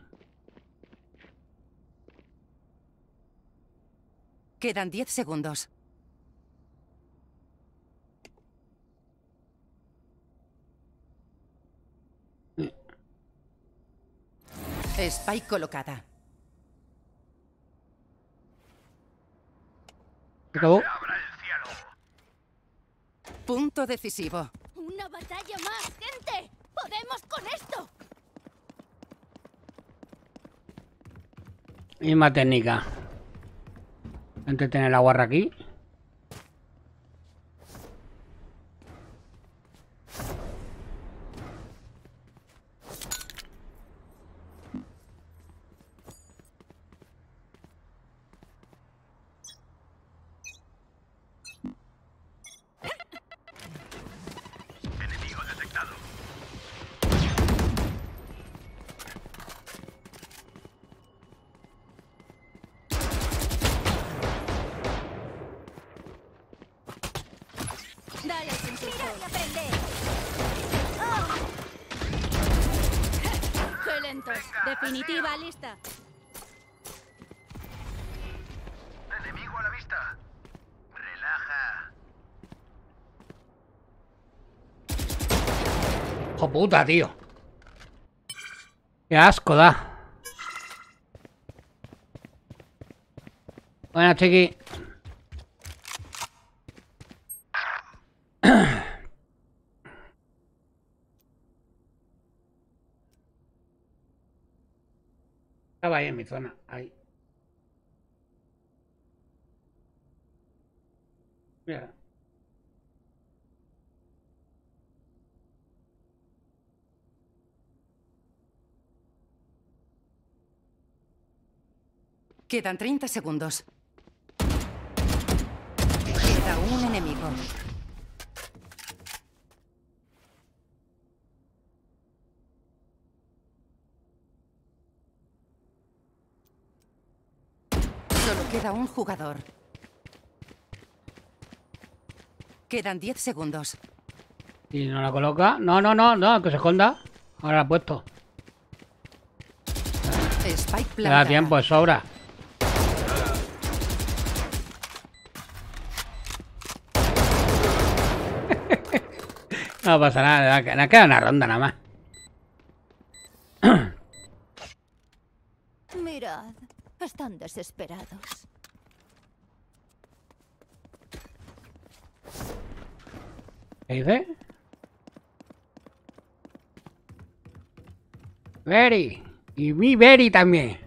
Quedan 10 segundos. Spike colocada. Punto decisivo. ¡Una batalla más, gente! ¡Podemos con esto! Misma técnica. Antes de tener la guarra aquí. Puta, tío! ¡Qué asco da! Buenas, chiqui. Estaba ahí en mi zona, ahí. Mira. Quedan 30 segundos. Queda un enemigo. Solo queda un jugador. Quedan 10 segundos. Y no la coloca. No, no, no, no, que se esconda. Ahora la ha puesto. Spike Le da tiempo, es sobra. No pasa nada, nos queda una ronda nada más. Mirad, están desesperados. ¿Qué dice? Very. Y mi Very también.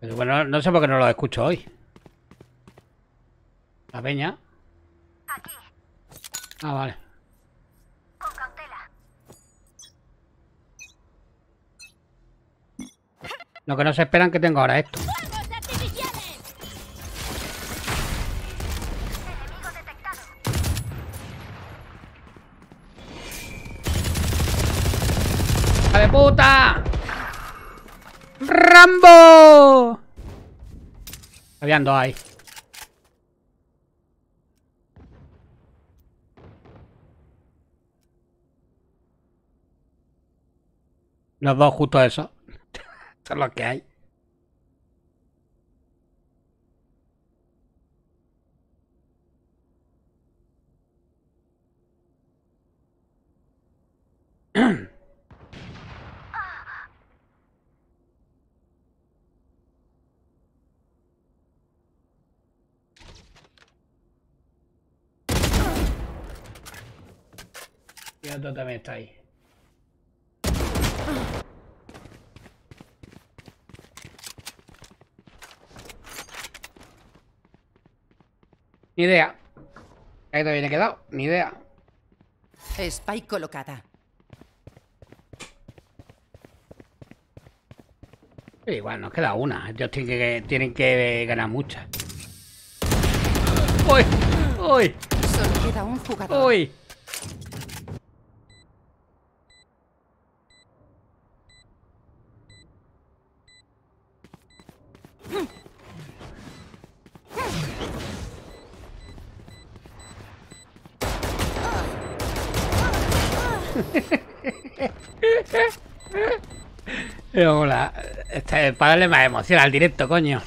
Pero bueno, no sé por qué no lo escucho hoy. La peña. Aquí. Ah, vale. Con cautela. Lo que no se esperan que tengo ahora esto. ¡Fuegos artificiales! Enemigo detectado. ¡Hija de puta! ¡Rambo! Habían dos ahí. Los dos justo eso. Eso es lo que hay. Y otro también está ahí. Ni idea. Ahí te viene quedado. Ni idea. Spike colocada. Igual, nos queda una. Ellos tienen que, tienen que ganar muchas. ¡Uy! ¡Uy! Solo queda un jugador. ¡Uy! Pero hola, este, para darle más emoción al directo, coño.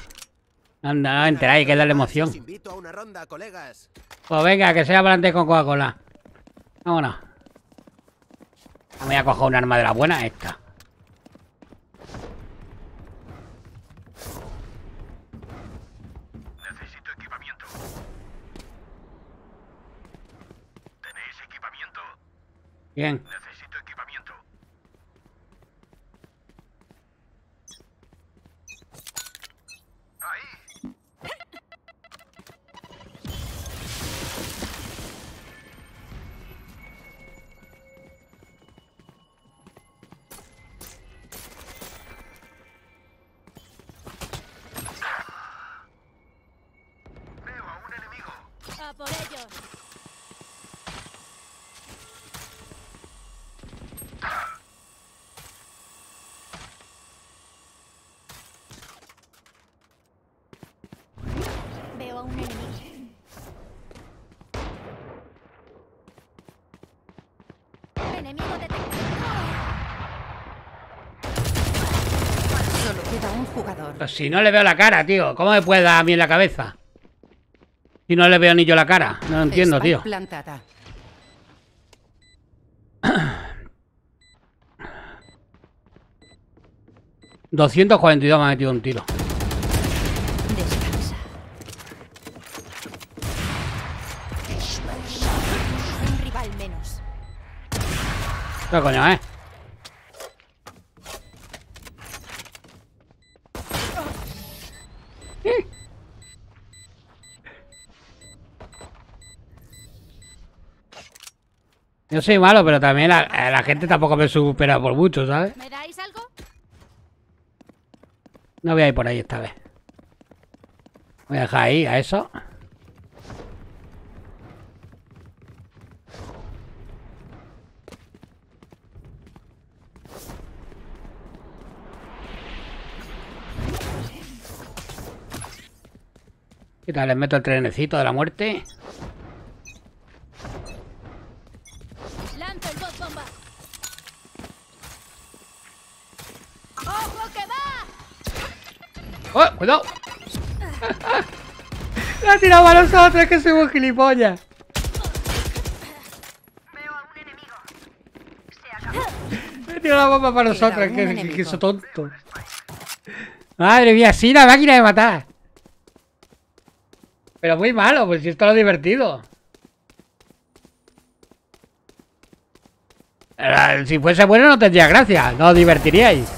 Anda, no enteráis, hay que darle emoción. Os invito a una ronda, colegas. Pues venga, que sea para adelante con Coca-Cola. Vámonos. Voy a coger un arma de la buena, esta. Necesito equipamiento. ¿Tenéis equipamiento? Bien. Si no le veo la cara, tío. ¿Cómo me puede dar a mí en la cabeza? Si no le veo ni yo la cara. No lo entiendo, tío. plantada. ...242 me ha metido un tiro. Descansa. Un rival menos. ¿Qué coño, eh? Yo soy malo, pero también la, la gente tampoco me supera por mucho, ¿sabes? ¿Me dais algo? No voy a ir por ahí esta vez. Voy a dejar ahí a eso. ¿Qué tal? Les meto el trenecito de la muerte. Lanzo el bot bomba. ¡Ojo que va! ¡Oh! ¡Cuidado! ¡Le ha tirado a nosotros! ¡Que somos gilipollas! Veo a un enemigo. Se acabó. Le ha tirado la bomba para nosotros! ¡Que, que, enemigo. que eso tonto! ¡Madre mía! ¡Sí, la máquina de matar! Pero muy malo, pues si esto es lo divertido. Eh, Si fuese bueno no tendría gracia, no os divertiríais.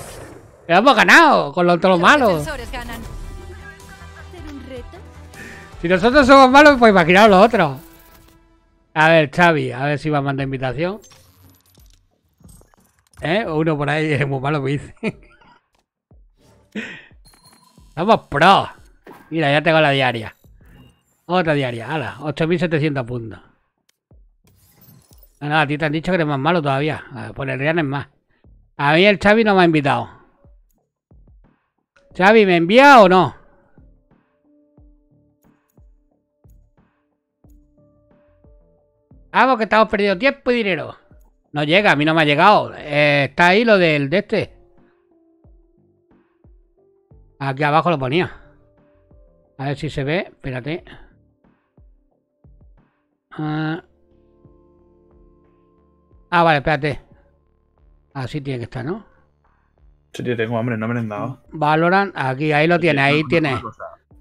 Pero hemos ganado con lo, todo lo Los malo. Si nosotros somos malos, pues imaginaos los otros. A ver, Xavi, a ver si va a mandar invitación. ¿Eh? Uno por ahí es muy malo me dice. Vamos pro. Mira, ya tengo la diaria. Otra diaria, hala, 8700 puntos. A ti te han dicho que eres más malo todavía. Por el Rian es más. A mí el Xavi no me ha invitado. Xavi, ¿me envía o no? Vamos, que estamos perdiendo tiempo y dinero. No llega, a mí no me ha llegado. Eh, está ahí lo del de este. Aquí abajo lo ponía. A ver si se ve. Espérate. Ah, Ah, vale, espérate. Así tiene que estar, ¿no? Sí, tengo hambre, no me han dado. Valorant, aquí, ahí lo tiene, ahí tiene.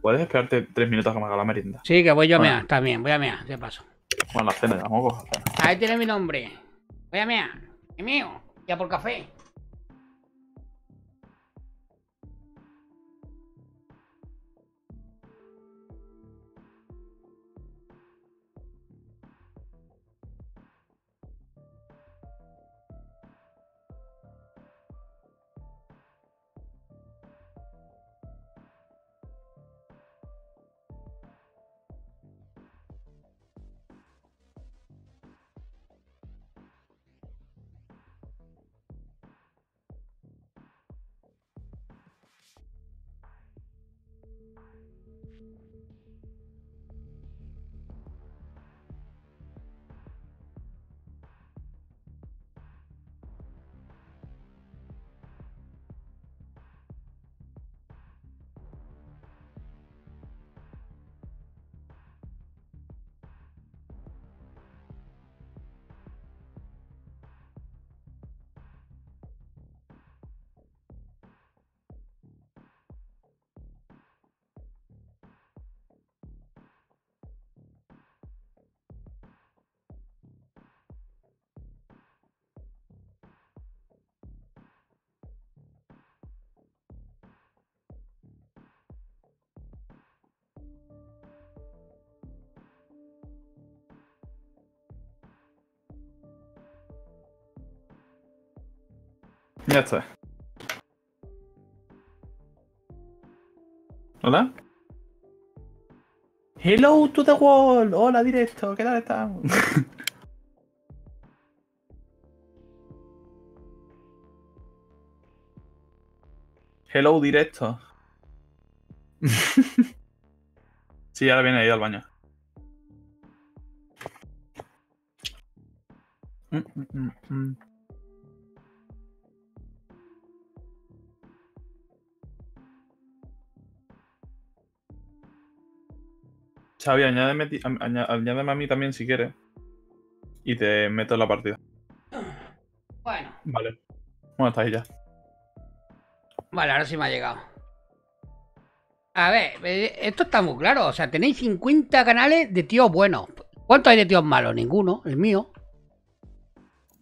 ¿Puedes esperarte tres minutos a que me haga la merienda? Sí, que voy yo a Bueno. mear, también, voy a mear, de paso. Bueno, la cena, ya vamos a coger. Ahí tiene mi nombre. Voy a mear. Es mío. Ya por café. Ya está. ¿Hola? Hello to the world. Hola, directo. ¿Qué tal estamos? Hello, directo. sí, ahora viene ahí al baño. Xavi, añádeme, a mí también si quieres. Y te meto en la partida. Bueno, Vale. Bueno, está ahí ya. vale, ahora sí me ha llegado. A ver, eh, esto está muy claro. O sea, tenéis 50 canales de tíos buenos. ¿Cuántos hay de tíos malos? Ninguno, el mío.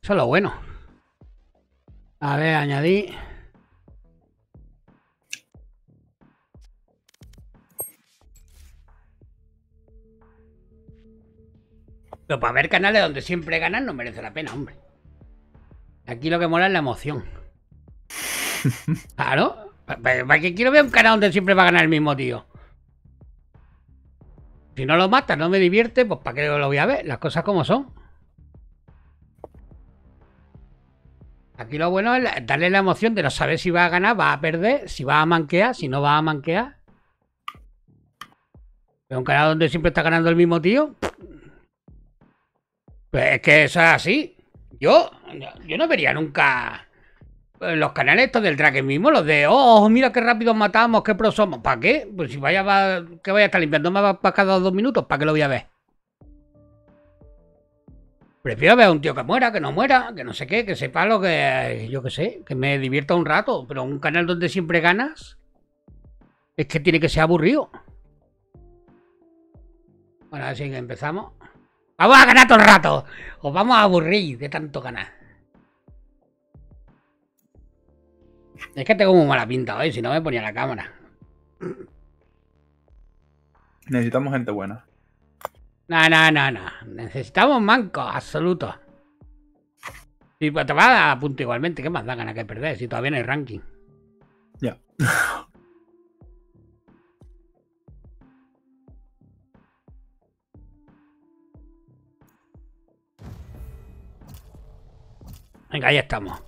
Eso es lo bueno. A ver, añadí. Pero para ver canales donde siempre ganan no merece la pena, hombre. Aquí lo que mola es la emoción. Claro. ¿Para qué quiero ver un canal donde siempre va a ganar el mismo tío? Si no lo mata, no me divierte, pues ¿para qué lo voy a ver? Las cosas como son. Aquí lo bueno es darle la emoción de no saber si va a ganar, va a perder, si va a manquear, si no va a manquear. Un canal donde siempre está ganando el mismo tío. Pues es que eso es así. Yo, yo no vería nunca eh, los canales estos del Draken mismo, los de, oh, mira qué rápido matamos, qué pro somos. ¿Para qué? Pues si vaya, va, que vaya a estar limpiando para cada dos minutos, ¿para qué lo voy a ver? Prefiero ver a un tío que muera, que no muera, que no sé qué, que sepa lo que, yo qué sé, que me divierta un rato. Pero un canal donde siempre ganas, es que tiene que ser aburrido. Bueno, así que empezamos. Vamos a ganar todo el rato. Os vamos a aburrir de tanto ganar. Es que tengo muy mala pinta hoy, si no me ponía la cámara. Necesitamos gente buena. No, no, no, no. Necesitamos mancos, absolutos. Y pues te va a dar punto igualmente. ¿Qué más da ganas que perder si todavía no hay ranking? Ya. Venga, ahí estamos.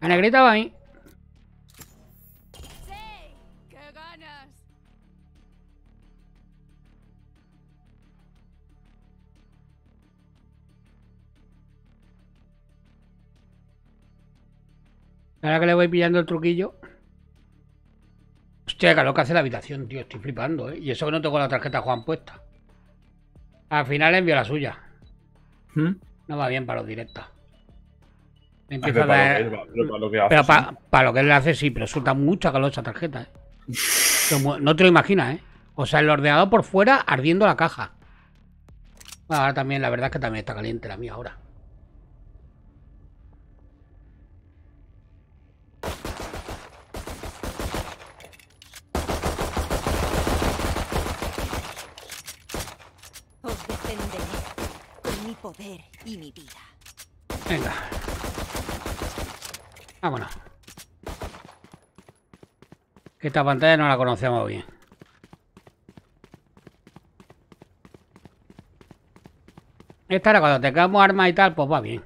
La negrita va ahí. ¡Sí! ¡Qué ganas! Ahora que le voy pillando el truquillo. Hostia, que lo que hace la habitación, tío. Estoy flipando, ¿eh? Y eso que no tengo la tarjeta Juan puesta. Al final envío la suya. ¿Mm? No va bien para los directos. Ay, empieza pero a para lo que- pero para lo que hace, Pero sí. para lo que él hace, sí, pero suelta mucha calor esa tarjeta, ¿eh? Como- no te lo imaginas, ¿eh? O sea, el ordenador por fuera ardiendo la caja. Bueno, ahora también, la verdad es que también está caliente la mía ahora. Os defenderé con mi poder y mi vida. Venga. Vámonos. Que esta pantalla no la conocemos bien. Esta era cuando tengamos armas y tal, pues va bien.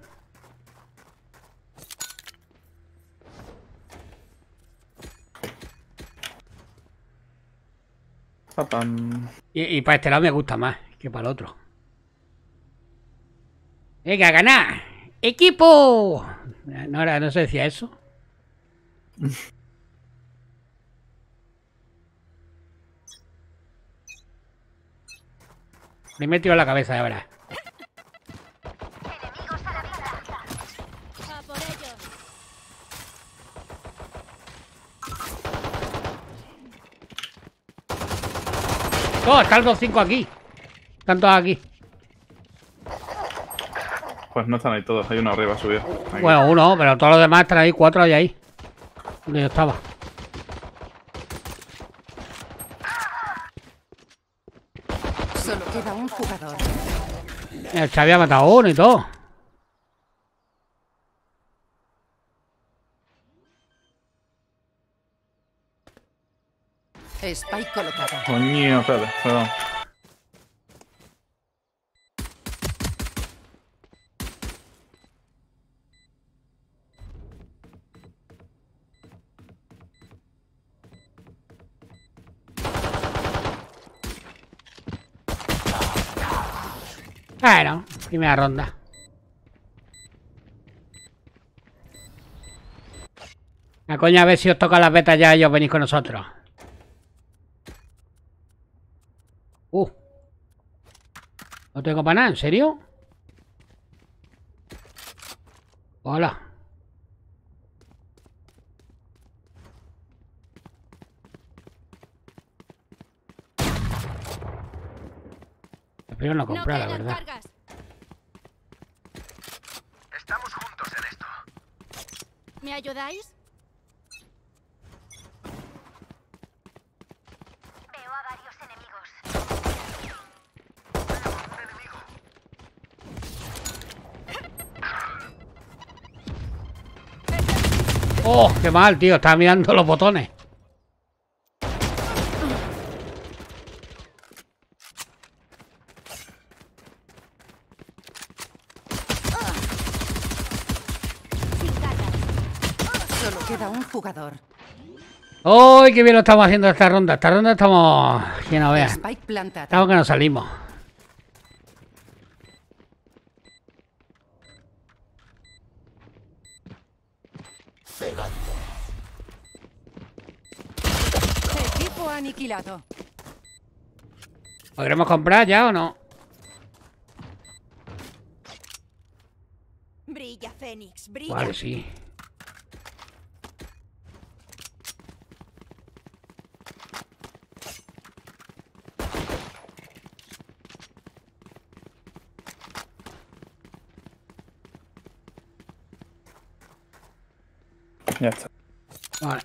Y, y para este lado me gusta más que para el otro. Venga, ganar. ¡Equipo! No, era- no se decía eso. Le metido en la cabeza. ¡A ellos! ¡Oh! Están los cinco aquí. Están todos aquí. Pues no están ahí todos, hay uno arriba subido. Aquí. Bueno, uno, pero todos los demás están ahí, cuatro hay ahí. Donde yo estaba. Solo queda un jugador. El Xavi ha matado uno y todo. Spike colocado. Coño, espérate, perdón. Bueno, primera ronda. La coña, a ver si os toca las betas ya y os venís con nosotros. Uh. No tengo para nada, ¿en serio? Hola. Espero no ¡No comprar, la verdad. cargas! Estamos juntos en esto. ¿Me ayudáis? Veo a varios enemigos. Un enemigo. ¡Oh, qué mal, tío! Estaba mirando los botones. Sin cargas. Solo queda un jugador. ¡Uy, qué bien lo estamos haciendo esta ronda! Esta ronda estamos... Que no veas. Estamos que nos salimos. Equipo aniquilado. ¿Lo queremos comprar ya o no? Brilla, Fénix, brilla. Vale, sí. Ya está. Vale.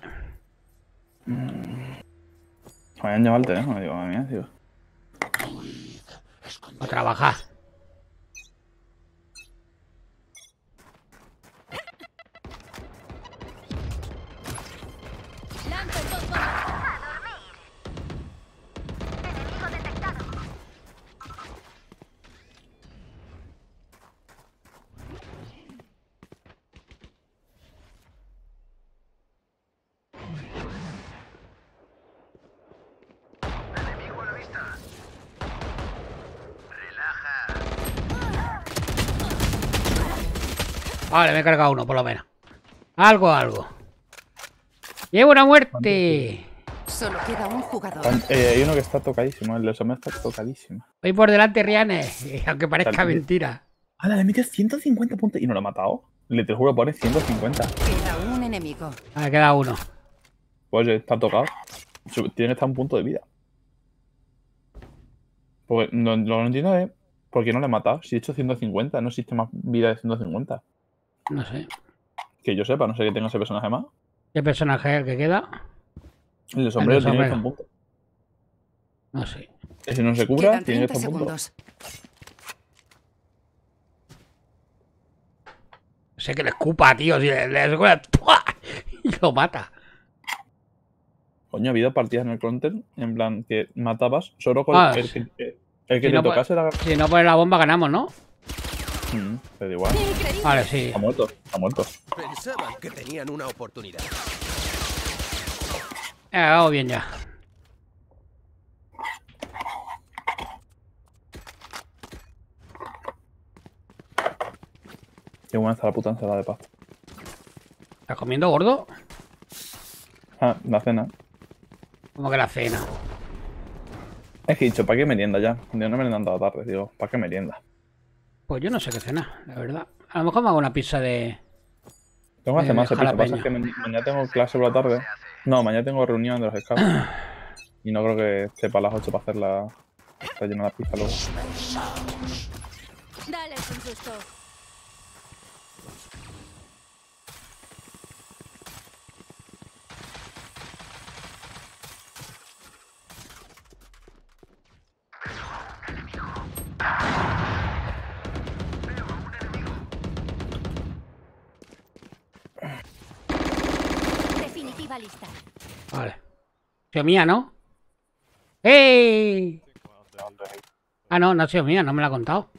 Me habían llevado el teléfono, digo, madre mía, tío. A trabajar. Vale, me he cargado uno, por lo menos. Algo, algo. Llevo una muerte. Solo queda un jugador. Eh, hay uno que está tocadísimo, el de Sommer está tocadísimo. Voy por delante, Riane. Aunque parezca mentira. Ah, le he metido 150 puntos y no lo ha matado. Le te juro, pone 150. Queda un enemigo. Vale, queda uno. Pues está tocado. Tiene que estar a un punto de vida. Porque no, lo que no entiendo es por qué no le he matado. Si he hecho 150, no existe más vida de 150. No sé. Que yo sepa, no sé que tenga ese personaje más. ¿Qué personaje es el que queda? El de sombrero El de tiene que estar a sombrero. un punto. No sé. Y si no se cubra, Quedan tiene que 30 estar a un punto. segundos. Sé que le escupa, tío. Si le, le escupa, ¡pua! y lo mata. Coño, ha habido partidas en el counter en plan que matabas solo con Ah, el que, el que Si te no, tocase la. Si no pones la bomba, ganamos, ¿no? Mm, te da igual. Vale, sí. Está muerto, está muerto. Pensaban que tenían una oportunidad. Eh, vamos bien ya. Qué buena está la puta ensalada de pasta. ¿Estás comiendo gordo? Ah, la cena. Como que la cena. Es que he dicho, ¿para qué merienda ya? Yo no me he dado tarde, digo, ¿para qué merienda? Pues yo no sé qué cena, la verdad. A lo mejor me hago una pizza de. Tengo que hacer más pizza. Pasa jalapeño. que ma- mañana tengo clase por la tarde. No, mañana tengo reunión de los scouts. y no creo que esté para las 8 para hacer la. Para llenar la pizza luego. Dale Definitiva lista. Vale. Ha sido mía, ¿no? ¡Ey! Ah, no, no ha sido mía, no me la ha contado.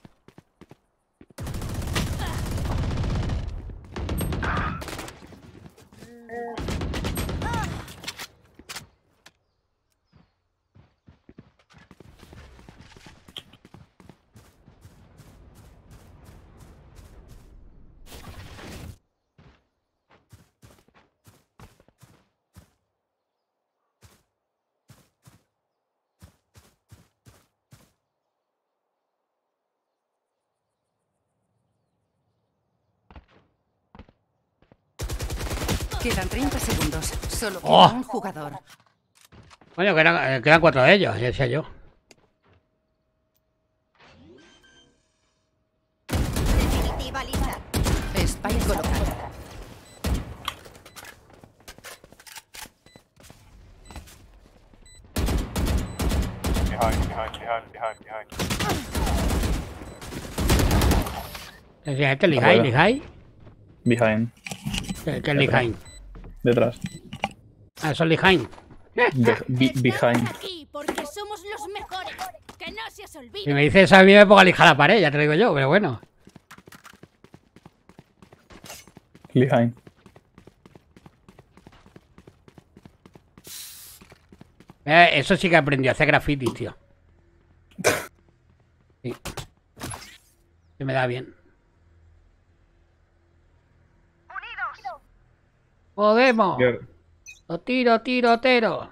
Quedan 30 segundos. Solo queda Oh. un jugador. Coño, que eran- eh, quedan cuatro de ellos, ya decía yo. Definitiva lista. Spike colocado. Decía, este es Lihai. Lihai. Behind. ¿Qué, qué es Lihai? Detrás. Ah, eso es Lihai. Be- be- behind. Aquí, porque somos los mejores. Que no se os olvide. Si me dices eso a mí me pongo a lijar la pared, ya te lo digo yo, pero bueno. Behind. Eh, eso sí que aprendí a hacer grafitis, tío. Sí. Se me da bien. ¡Podemos! ¡O tiro, tiro, tiro!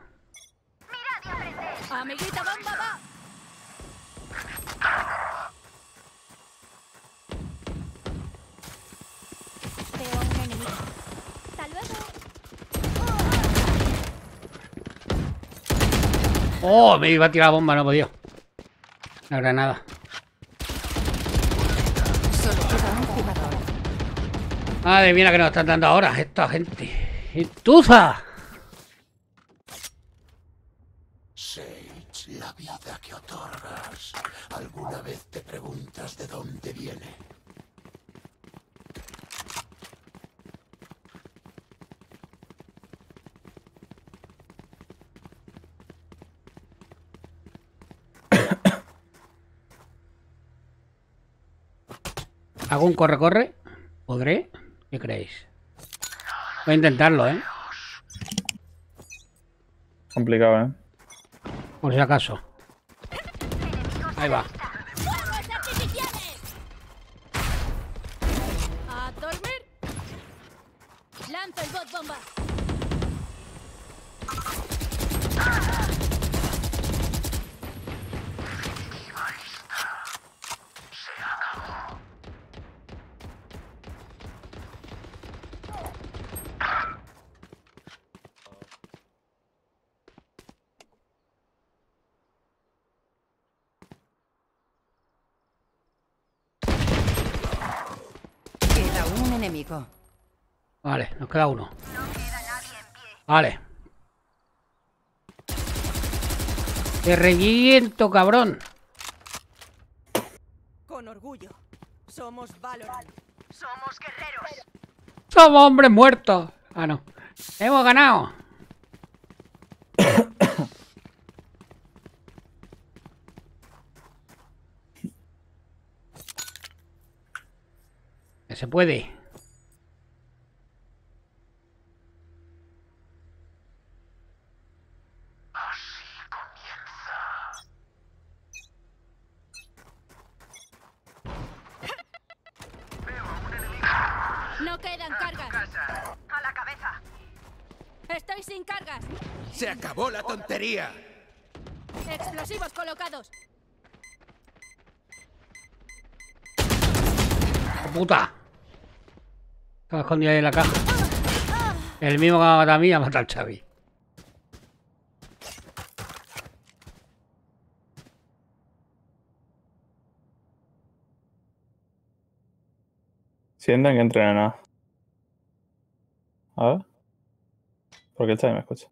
Amiguita bomba va. Veo a un enemigo. Hasta luego. ¡Oh! Me iba a tirar la bomba, no podía. La granada. Madre mía, que nos están dando ahora esta gente. ¡Gentuza! ¿Alguna vez te preguntas de dónde viene? ¿Hago un corre-corre? ¿Podré? ¿Qué creéis? Voy a intentarlo, ¿eh? Complicado, ¿eh? Por si acaso. Ahí va. ¡Fuegos artificiales! ¡A dormir! ¡Lanzo el bot bomba! Queda Vale, nos queda uno. Vale. Te reviento, cabrón. Con orgullo. Somos Valorant. Somos guerreros. Somos hombres muertos. Ah, no. Hemos ganado. Se puede. ¡No quedan cargas! A la cabeza. ¡Estoy sin cargas! ¡Se acabó la tontería! ¡Explosivos colocados! ¡Puta! Estaba escondido ahí en la caja. El mismo que me ha matado a mí ha matado al Xavi. Sienten que entrenan nada. A ver. Porque el Xavi me escucha.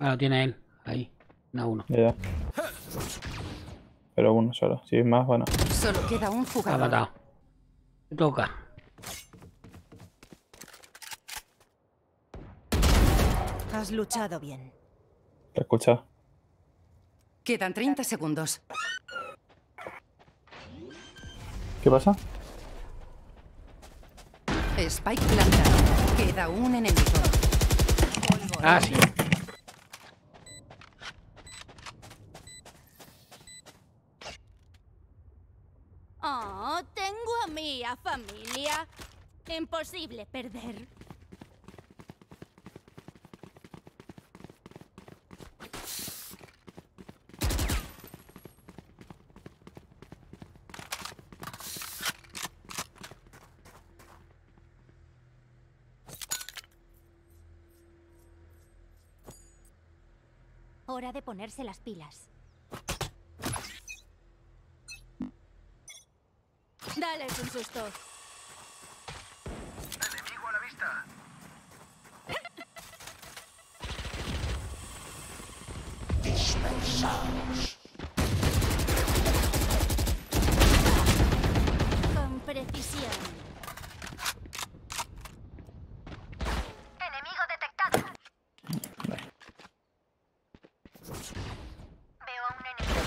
Ah, lo tiene él. Ahí. Una uno. Ya, ya. Pero uno solo. Si es más, bueno. Solo queda un Lo ha jugador. matado. Toca. Has luchado bien. ¿Te escucha? Quedan 30 segundos. ¿Qué pasa? Spike plantado. Queda un enemigo. Ah, sí. ¡Oh! Tengo a mí, a familia. Imposible perder. Hora de ponerse las pilas. Dale un susto. Enemigo a la vista. Con precisión. Enemigo detectado. Veo a un enemigo.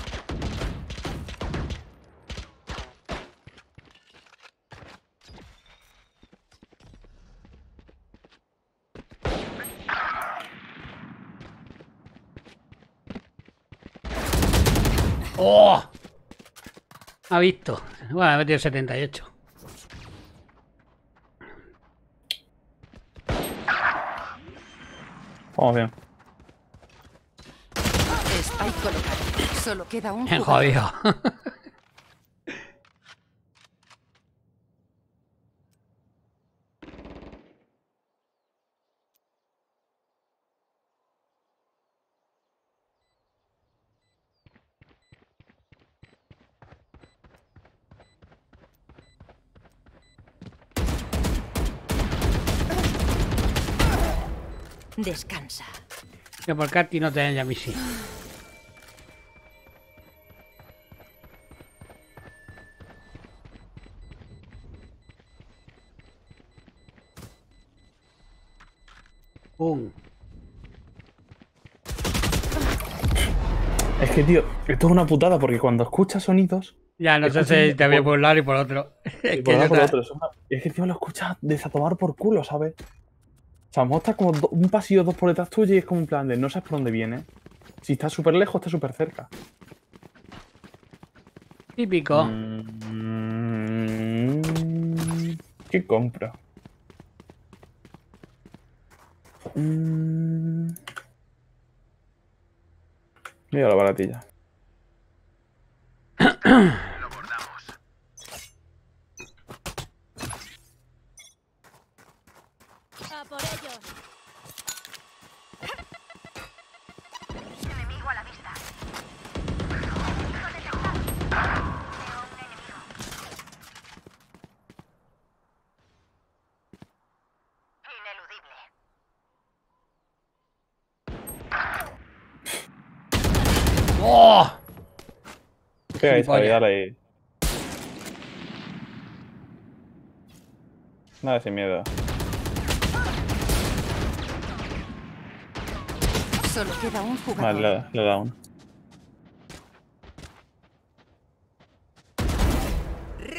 ¡Oh! Ha visto. Bueno, ha metido 78. Vamos bien. Spike colocado. Solo queda un jodido. Descansa. Que por Katy no te ya misi. Pum. Es que, tío, esto es una putada porque cuando escuchas sonidos. Ya, no sé si te voy por- un lado y por otro. y Es por que un lado yo por ta- otro, es una- Es que, tío, lo escuchas desatomar por culo, ¿sabes? O sea, a estás como un pasillo dos por detrás tuyo y es como un plan de no sabes por dónde viene. Si estás súper lejos, estás súper cerca. Típico. Mm, ¿Qué compro? Mm, Mira la baratilla. Gilipollas. Dale ahí. Nada, sin miedo. Solo queda un Vale, jugador. le, le da uno.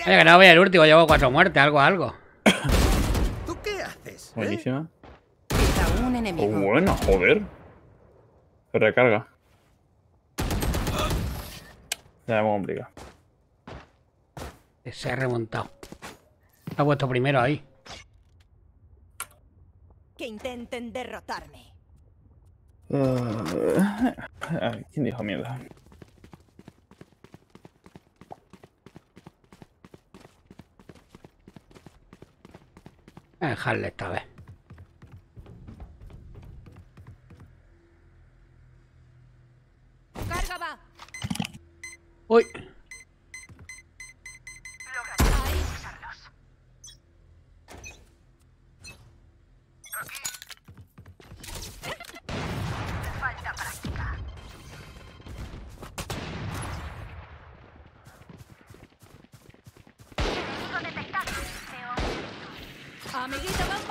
He ganado voy al último, llevo cuatro muertes, algo, algo. ¿Tú qué haces? eh? Buenísima. Queda un Oh, joder. Se recarga. Ya me complica. Se ha remontado. Se ha puesto primero ahí. Que intenten derrotarme. Ay, ¿Quién dijo mierda? Voy a dejarle esta vez.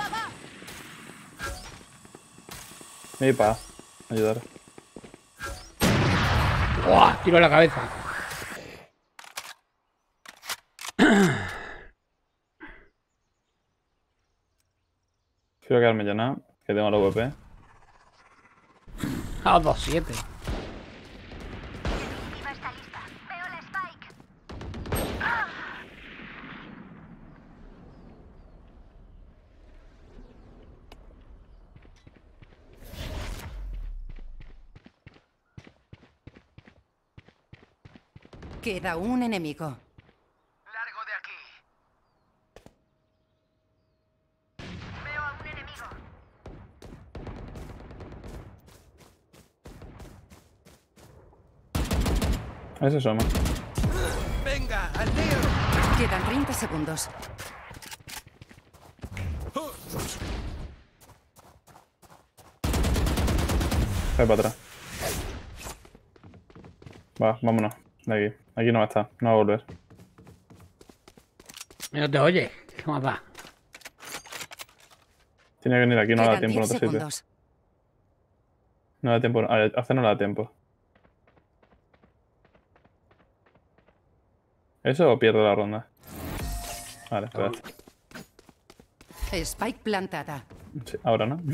Va! Me para ayudar. ¡Buah! Tiro en la cabeza. Quiero quedarme ya nada, que tengo la VP. Ah, 2-7. Defensiva está lista. Veo la Spike. Queda un enemigo. Largo de aquí. Veo a un enemigo. Eso somos. Venga, al lío. Quedan 30 segundos. Voy para atrás. Va, vámonos. De aquí. Aquí no va a estar. No va a volver. No te oye. ¿Qué más da? Tiene que venir aquí, no da Quedan tiempo en 10 otro sitio. segundos. No da tiempo. A hace no le da tiempo. ¿Eso o pierdo la ronda? Vale, espérate. Spike plantada. Sí, ahora no.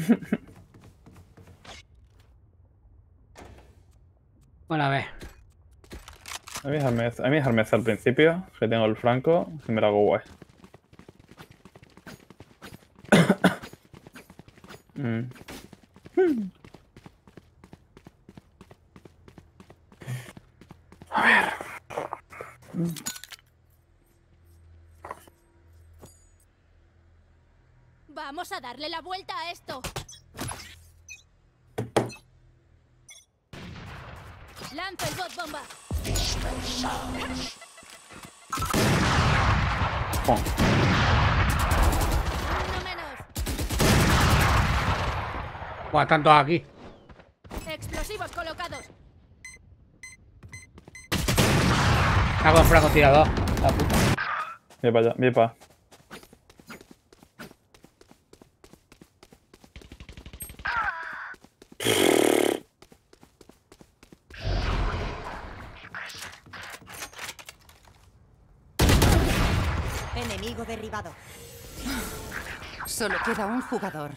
Bueno, a ver. A mí dejarme, a mí dejarme hacer al principio, que tengo el franco, y me lo hago guay. Mm. Vamos a darle la vuelta a esto. Lanzo el bot bomba. Pum. Uno menos. Están todos aquí. Explosivos colocados. Está con francotirador. La puta. Bien para allá, bien para. Enemigo derribado. Solo queda un jugador.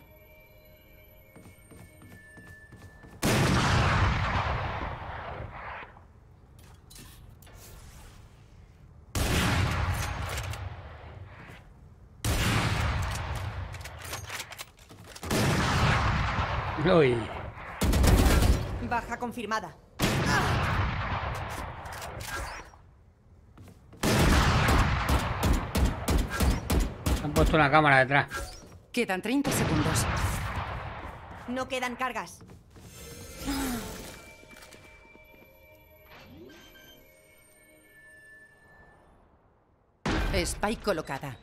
Uy. Baja confirmada. Han puesto una cámara detrás. Quedan 30 segundos. No quedan cargas. Spike colocada.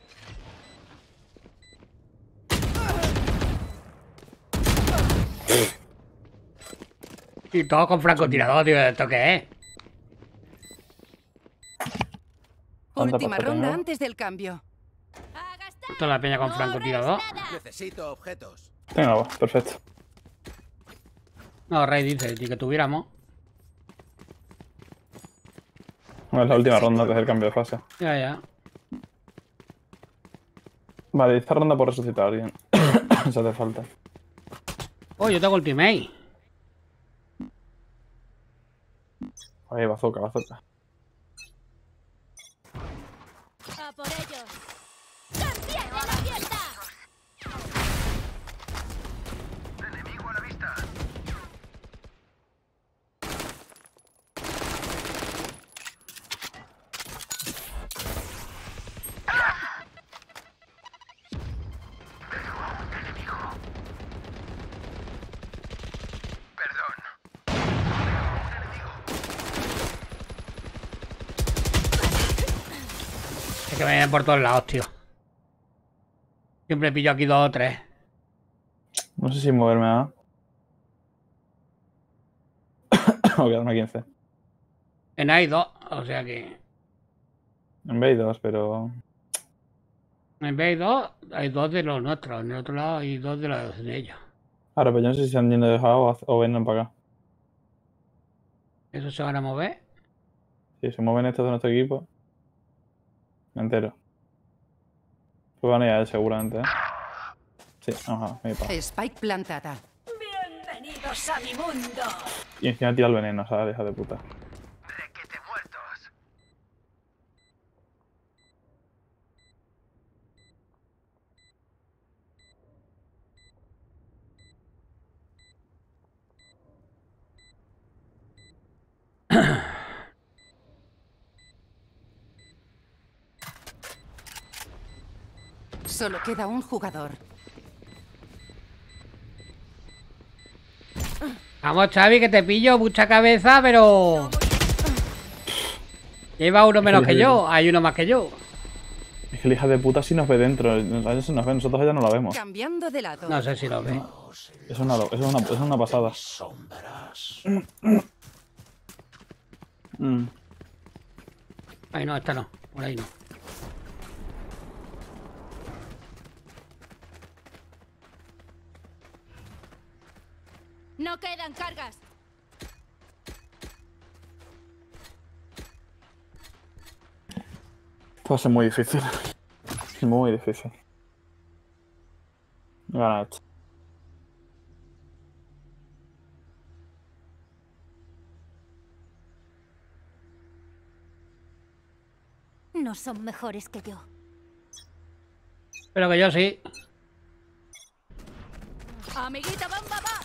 Y todo con francotirador, tío. ¿Esto qué es? Anda, Última pues, ronda coño. antes del cambio. ¡A gastar! Esto es la peña con No francotirador. Necesito objetos. Venga, va, perfecto. No, Rey dice, que tuviéramos. Bueno, es la última ronda antes del cambio de fase. Ya, ya. Vale, esta ronda por resucitar a alguien. Si hace falta. Oh, yo tengo ultimate. Ahí, bazooka, bazooka. ¡A por ellos! ¡También de la fiesta! Enemigo a la vista. Perdón. Es que me vienen por todos lados, tío. Siempre pillo aquí dos o tres. No sé si moverme a. o quedarme a 15. En hay dos, o sea que. En B hay dos, pero. En B hay dos, hay dos de los nuestros. En el otro lado hay dos de los de ellos. Ahora, pero yo no sé si se han yendo dejado o, o vienen para acá. ¿Esos se van a mover? Si se mueven estos de nuestro equipo. Me entero. Pues van a ir a él seguramente, ¿eh? Sí, ajá, ahí pa. Spike plantada. ¡Bienvenidos a mi mundo! Y encima tira el veneno, ¿sabes? Hija de puta. Solo queda un jugador. Vamos, Xavi, que te pillo mucha cabeza, pero... Lleva uno menos que yo, hay uno más que yo. Es que la hija de puta sí nos ve dentro. Nos ve, nosotros ya no la vemos. Cambiando de lado. No sé si lo ve. Es una, es una, es una pasada. Sombras. Mm. Ahí no, esta no, por ahí no. ¡No quedan cargas! Esto va a ser muy difícil. Muy difícil. Gana esto. No son mejores que yo. Pero que yo sí. ¡Amiguita, bomba, va!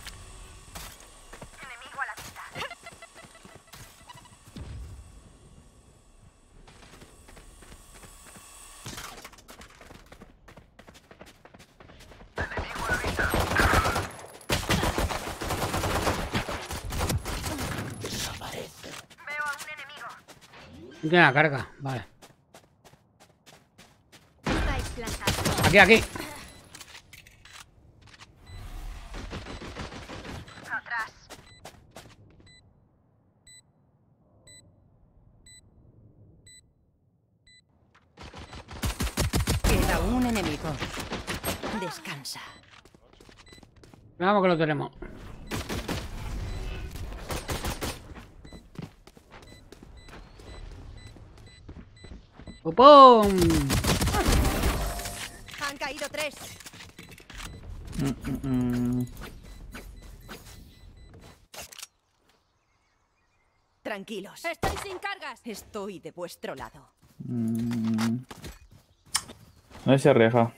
Tiene una carga, vale. Aquí, aquí. Queda un enemigo. Descansa. Vamos que lo tenemos. ¡Pum! Han caído tres. Mm, mm, mm. Tranquilos. Estoy sin cargas. Estoy de vuestro lado. Mm. No si arriesga.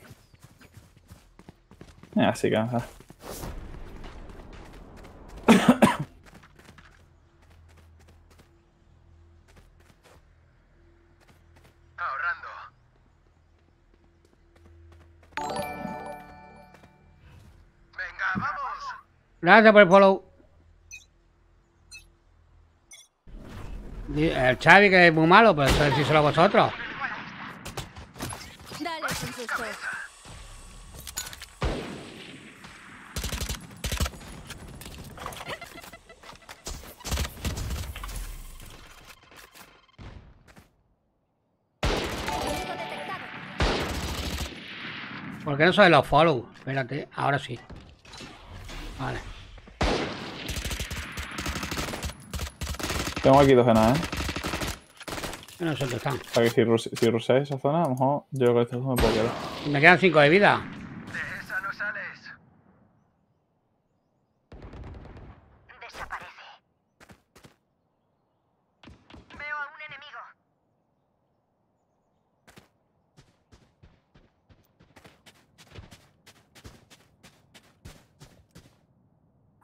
Ah, sí que Gracias por el follow. El Xavi que es muy malo, pero eso sí solo vosotros. Dale. ¿Por qué no sabes los follow? Espérate, ahora sí. Vale. Tengo aquí dos genas, ¿eh? No sé dónde están. O sea que si, ruseáis esa zona, a lo mejor yo creo que esta zona me puedo quedar. Me quedan 5 de vida. De esa no sales. Desaparece. Veo a un enemigo.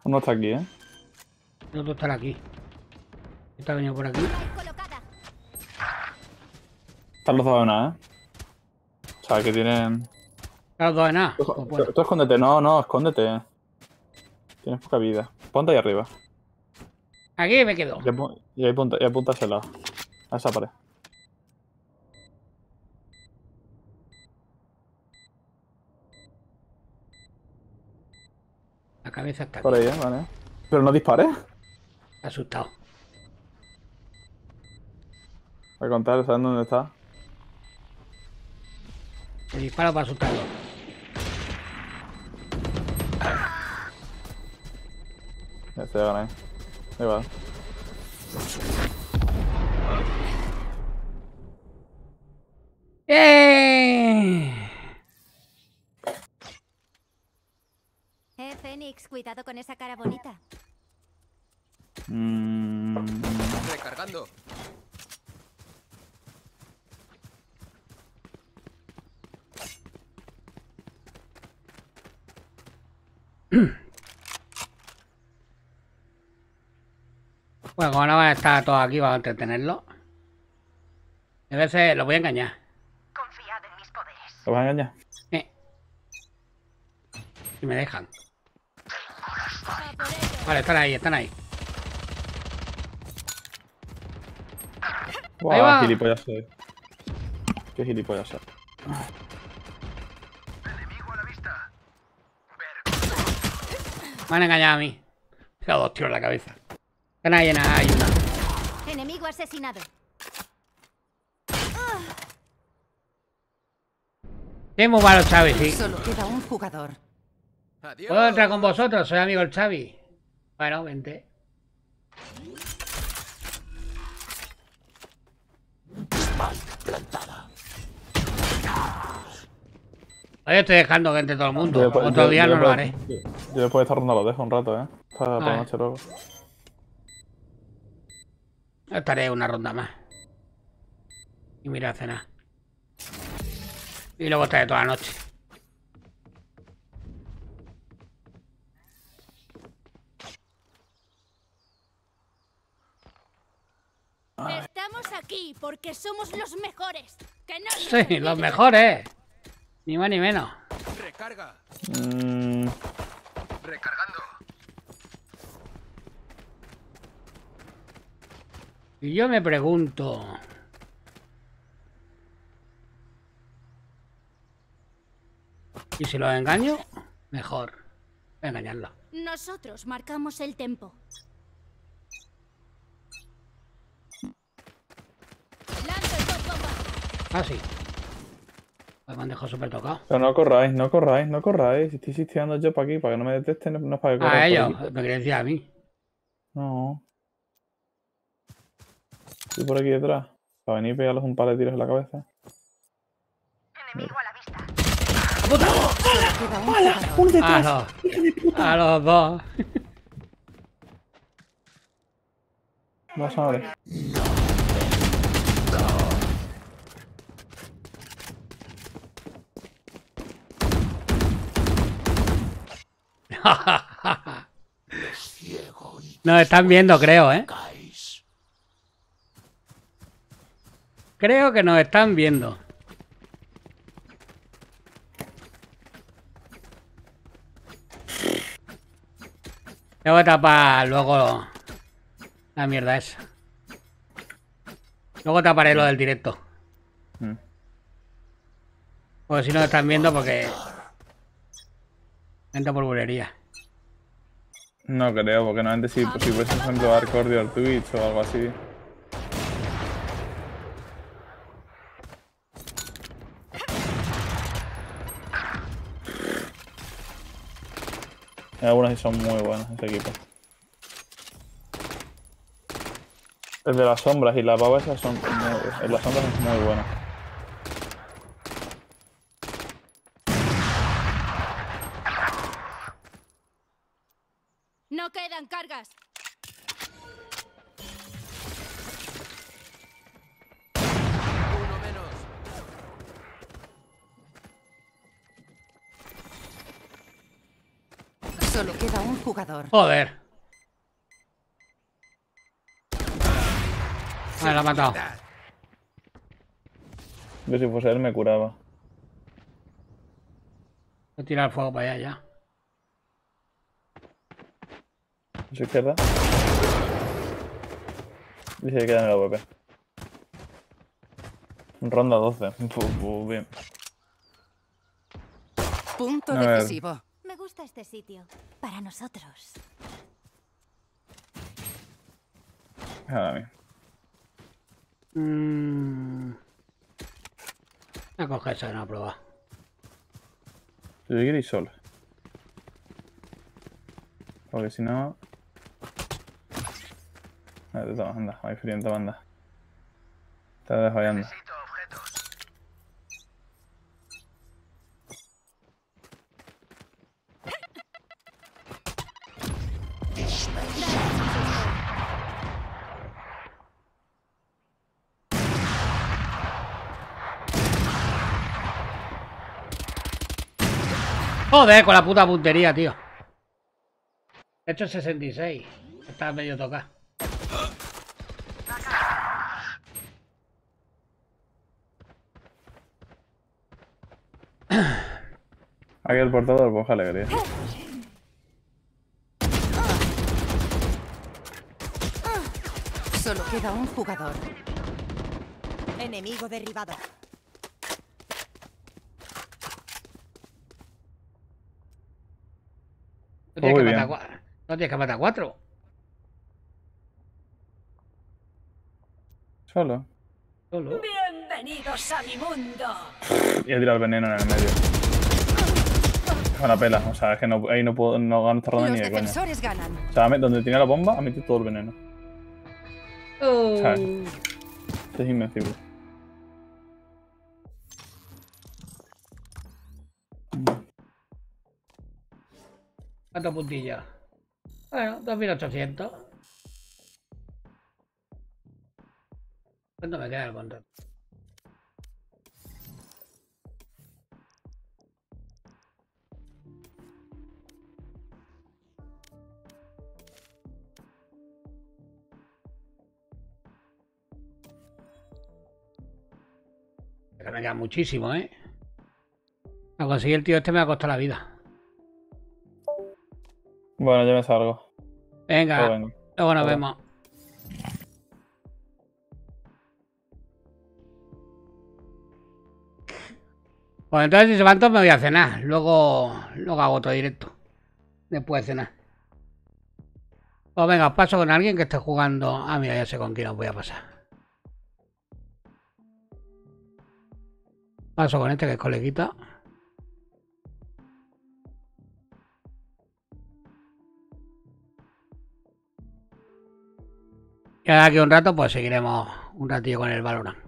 Uno está aquí, ¿eh? El otro está aquí. Está venido por aquí. Están los dos en A, ¿eh? O sea, que tienen... Los dos de nada. Tú, escóndete, no, no, escóndete. Tienes poca vida. Ponte ahí arriba. Aquí me quedo. Y, apu- y apunta, y apunta a ese lado. A esa pared. La cabeza está aquí. Por ahí, ¿eh? Vale. Pero no dispares. Asustado. Al contrario, ¿sabes dónde está? Te disparo para asustarlo. Ya estoy gané. Ahí va. ¡Eh! Eh, Fénix, cuidado con esa cara bonita. Mm, Recargando. Bueno, como no van a estar todos aquí, vamos a entretenerlo. A veces los voy a engañar. Confiad en mis poderes. ¿Te vas a engañar? Eh. Si me dejan. Vale, están ahí, están ahí. Buah, va. gilipollas soy. Qué gilipollas soy. Enemigo a la vista. Me han engañado a mí. Me he dado dos tiros en la cabeza. Están ahí, en- hay una. Enemigo asesinado. Es muy malo, Xavi, sí. Solo queda un jugador. Adiós. ¿Puedo entrar con vosotros? Soy amigo del Xavi. Bueno, vente. Hoy estoy dejando que entre todo el mundo. Yo Otro yo- día yo no lo haré. Yo, yo después de esta ronda lo dejo un rato, ¿eh? Para, para Vale. la noche luego. Estaré una ronda más. Y mira a cenar. Y luego estaré toda la noche. Estamos aquí porque somos los mejores. Que no Sí, los mejores. Ni más ni menos. Recarga. Mm, Recargando. Y yo me pregunto. ¿Y si los engaño? Mejor. Engañarlos. Nosotros marcamos el tempo. Ah, sí. Me han dejado súper tocado. Pero no corráis, no corráis, no corráis. Estoy insistiendo yo para aquí, para que no me detesten, no, es para que. A ellos, me quería decir a mí. No. Estoy por aquí detrás. Para venir y pegarles un par de tiros en la cabeza. Enemigo a la vista. Queda un jugador. A los, a los dos. Vas ahora. Nos están viendo, creo, ¿eh? Creo que nos están viendo. Tengo que tapar luego la mierda esa. Luego taparé lo del directo. Mm. Porque si no están viendo porque... Entra por bulería. No creo, porque normalmente si, si por ejemplo, dar Cordial Twitch o algo así. Algunas que son muy buenas este equipo. El de las sombras y babas esas son muy, el de las sombras es muy bueno. No quedan cargas. Jugador. Joder. Vale, la ha matado. Yo si fuese él me curaba. Voy a tirar fuego para allá ya. A su izquierda. Dice que queda en el AWP. Ronda 12. Fu- fu- bien. Punto decisivo. Gusta este sitio. Para nosotros. Nada, a. Mm. Voy a coger esa no quiero ir solo. Porque si no. A ver, toma, anda, hay frío en banda. Te dejo Joder, con la puta puntería, tío. He hecho 66. Está medio tocado. Aquí el portador, pues alegría. Solo queda un jugador. Enemigo derribado. Tienes, que matar, no tienes que matar cuatro. Solo. Solo. Bienvenidos a mi mundo. Y he tirado el veneno en el medio. Es una pela, o sea, es que no, ahí no puedo, no gano esta ronda Los ni de coña. ganan. O sea, me- donde tenía la bomba, ha metido todo el veneno. ¿Sabes? Esto es invencible. ¿Cuántos puntillos? Bueno, 2800. ¿Cuánto me queda el contrato? Me queda muchísimo, ¿eh? A conseguir el tío este me va a costar la vida. Bueno, yo me salgo. Venga, luego nos vemos. Pues entonces si se van todos me voy a cenar. Luego, luego hago otro directo. Después de cenar. Pues venga, paso con alguien que esté jugando. Ah, mira, ya sé con quién os voy a pasar. Paso con este que es coleguita. Y ahora aquí un rato, pues seguiremos un ratillo con el Valorant.